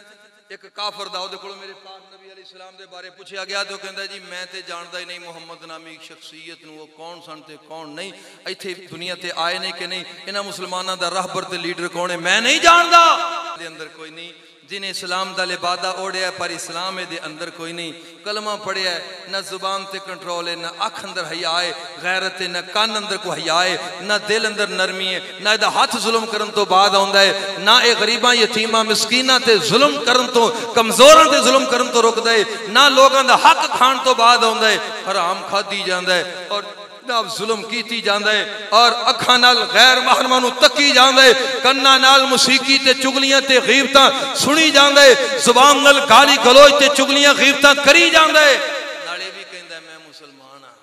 ਇੱਕ ਕਾਫਰ ਦਾ ਉਹਦੇ ਕੋਲੋਂ ਮੇਰੇ ਪਾਕ ਨਬੀ ਅਲੀ ਸਲਾਮ ਦੇ ਬਾਰੇ ਪੁੱਛਿਆ ਗਿਆ ਤੇ ਉਹ ਕਹਿੰਦਾ ਜੀ ਮੈਂ ਤੇ ਜਾਣਦਾ ਹੀ ਨਹੀਂ ਮੁਹੰਮਦ ਨਾਮੀ ਸ਼ਖਸੀਅਤ ਨੂੰ ਉਹ ਕੌਣ ਸਨ ਤੇ ਕੌਣ ਨਹੀਂ ਇੱਥੇ ਦੁਨੀਆ ਤੇ ਆਏ ਨੇ ਕਿ ਨਹੀਂ ਇਹਨਾਂ ਮੁਸਲਮਾਨਾਂ ਦਾ ਰਹਿਬਰ ਤੇ ਲੀਡਰ ਕੌਣ ਹੈ ਮੈਂ ਨਹੀਂ ਜਾਣਦਾ ਦੇ ਅੰਦਰ ਕੋਈ ਨਹੀਂ जिन्हें इस्लाम का लिबादा ओढ़िया पर इस्लाम ये अंदर कोई नहीं। कलमा पढ़िया ना ज़ुबान से कंट्रोल है, ना अख अंदर हया है, गैरत है, ना कन अंदर को हया है, ना दिल अंदर नरमी है, ना यदा हथ जुलम कर तो बाद आए ना ये गरीबा, यतीमा, मिसकीना से जुलम कर तो कमजोरों ते जुल्म करन तो, तो रुकता है, ना लोगों का हक खाण तो बाद आंदा हराम खाधी जांदा है, और ਨਾਲ ਜ਼ੁਲਮ ਕੀਤੀ ਜਾਂਦਾ ਹੈ ਔਰ ਅੱਖਾਂ ਨਾਲ ਗੈਰ ਮਹਰਮਾਂ ਨੂੰ ਤੱਕੀ ਜਾਂਦਾ ਹੈ ਕੰਨਾਂ ਨਾਲ ਮੂਸੀਕੀ ਤੇ ਚੁਗਲੀਆਂ ਤੇ ਗੀਬਤਾਂ ਸੁਣੀ ਜਾਂਦਾ ਹੈ ਜ਼ੁਬਾਨ ਨਾਲ ਗਾਲੀ ਗਲੋਚ ਤੇ ਚੁਗਲੀਆਂ ਗੀਬਤਾਂ ਕਰੀ ਜਾਂਦਾ ਹੈ ਨਾਲੇ ਵੀ ਕਹਿੰਦਾ ਮੈਂ ਮੁਸਲਮਾਨ ਆ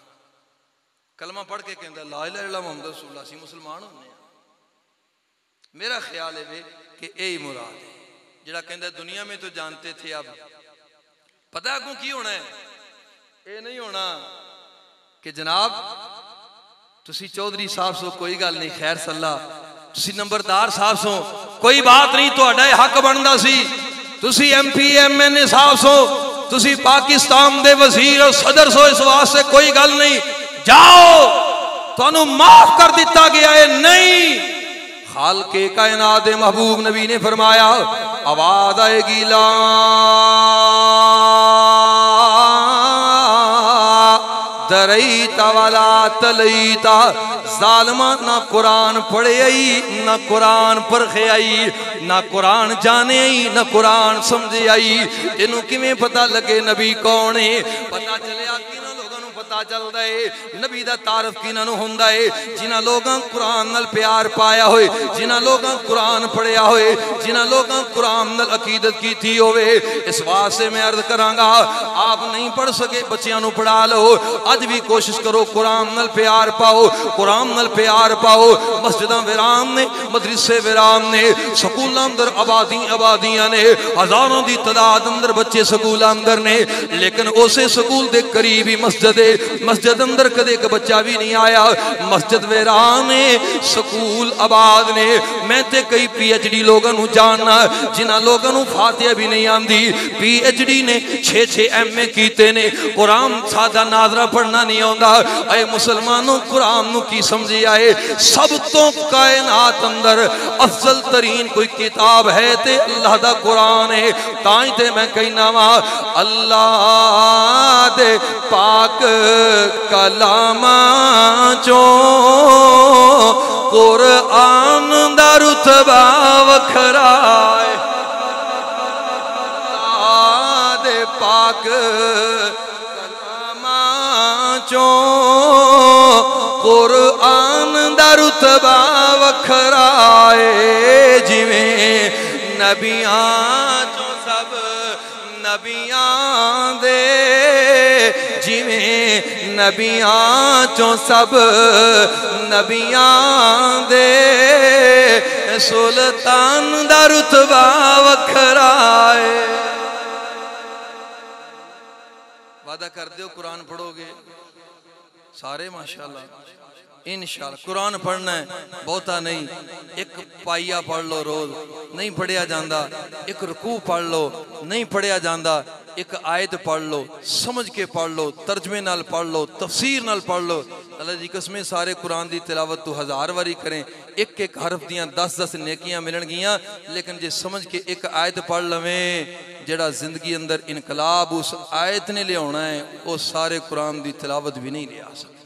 ਕਲਮਾ ਪੜ੍ਹ ਕੇ ਕਹਿੰਦਾ ਲਾ ਇਲਾਹਾ ਇਲਾ ਮੁਹੰਮਦ ਰਸੂਲullah ਸੀ ਮੁਸਲਮਾਨ ਹੁੰਦੇ ਆ ਮੇਰਾ ਖਿਆਲ ਹੈ ਵੇ ਕਿ ਇਹ ਹੀ ਮੁਰਾਦ ਹੈ ਜਿਹੜਾ ਕਹਿੰਦਾ ਦੁਨੀਆ में तो जानते थे अब पता है ਕੀ ਹੋਣਾ ਹੈ ਇਹ ਨਹੀਂ ਹੋਣਾ कि जनाब तुम चौधरी साहब सो, कोई गल नहीं, खैर सलाह तुम नंबरदार साहब सो, कोई बात नहीं तो हक बनता सी। M P M N A साहब सो तुम पाकिस्तान के वज़ीर और सदर सो, इस वास्ते कोई गल नहीं। जाओ थानू तो माफ़ कर दिता गया है, नहीं। हल्के कायना महबूब नबी ने फरमाया, आवाज़ आएगी, ला दरईता वाला तलईता, जालमा ना कुरान पढ़े आई, ना कुरान परखे आई, ना कुरान जाने आई, ना कुरान समझे आई। तेन किमें पता लगे नबी कौन है? पता चले पता चलता है नबी का तारफ कि होंगे जिन्होंने लोगों कुरान न प्यार पाया हो जिन्हों लोगों कुरान पढ़िया हो जिन्हों लोगों कुरान न अकीदत की हो इस वास्ते मैं अर्ज़ करा आप नहीं पढ़ सके बच्चों पढ़ा लो। अज भी कोशिश करो, कुरान न प्यार पाओ, कुरान न प्यार पाओ। मस्जिद विराम ने, मदरसे विराम ने, स्कूल अंदर आबादी आबादियाँ ने, हज़ारों की तादाद अंदर बच्चे स्कूल अंदर ने। लेकिन उस स्कूल के करीब ही मस्जिद ਕਰੀਬ ਹੀ ਮਸਜਿਦ ਹੈ मस्जिद अंदर कदे एक बच्चा भी नहीं आया मस्जिद वेरान ने स्कूल आबाद ने मैं ते कई पीएचडी लोगों जानना जिन्होंने लोगों फातिया भी नहीं आती पीएचडी ने छे छे एम ए किए ने कुरान सादा नादरा पढ़ना नहीं आता अरे मुसलमानों कुरान की समझे आए सब तो कायनात अंदर अफजल तरीन कोई किताब है ते अल्लाह का कुरान है ताई ते मैं कहना वा अल्लाह दे पाक कलामा चो कुरान दा रुतबा वखरा दे पाक कलामा चो कुरान दा रुतबा वखरा जिवें नबियां सब नबियां नबियाँ चो सब नबियाँ दे। सुल्तान दा रुतबा वखरा है। वादा कर दो कुरान पढ़ोगे? सारे, माशाल्लाह। इनशाला, कुरान पढ़ना है, बहुता नहीं। एक पाइया पढ़ लो रोज, नहीं पढ़िया जाता एक रकू पढ़ लो, नहीं पढ़िया जाता एक आयत पढ़ लो, समझ के पढ़ लो, तर्जमे नाल पढ़ लो, तफसीर नाल पढ़ लो। अल्लाह जी कसमें सारे कुरान की तिलावत तो हज़ार बारी करें। एक एक हरफ दियाँ दस दस नेकियाँ मिलनगियाँ लेकिन जे समझ के एक आयत पढ़ लवें, जड़ा ज़िंदगी अंदर इनकलाब उस आयत ने लिया है, वो सारे कुरान की तिलावत भी नहीं लिया सकता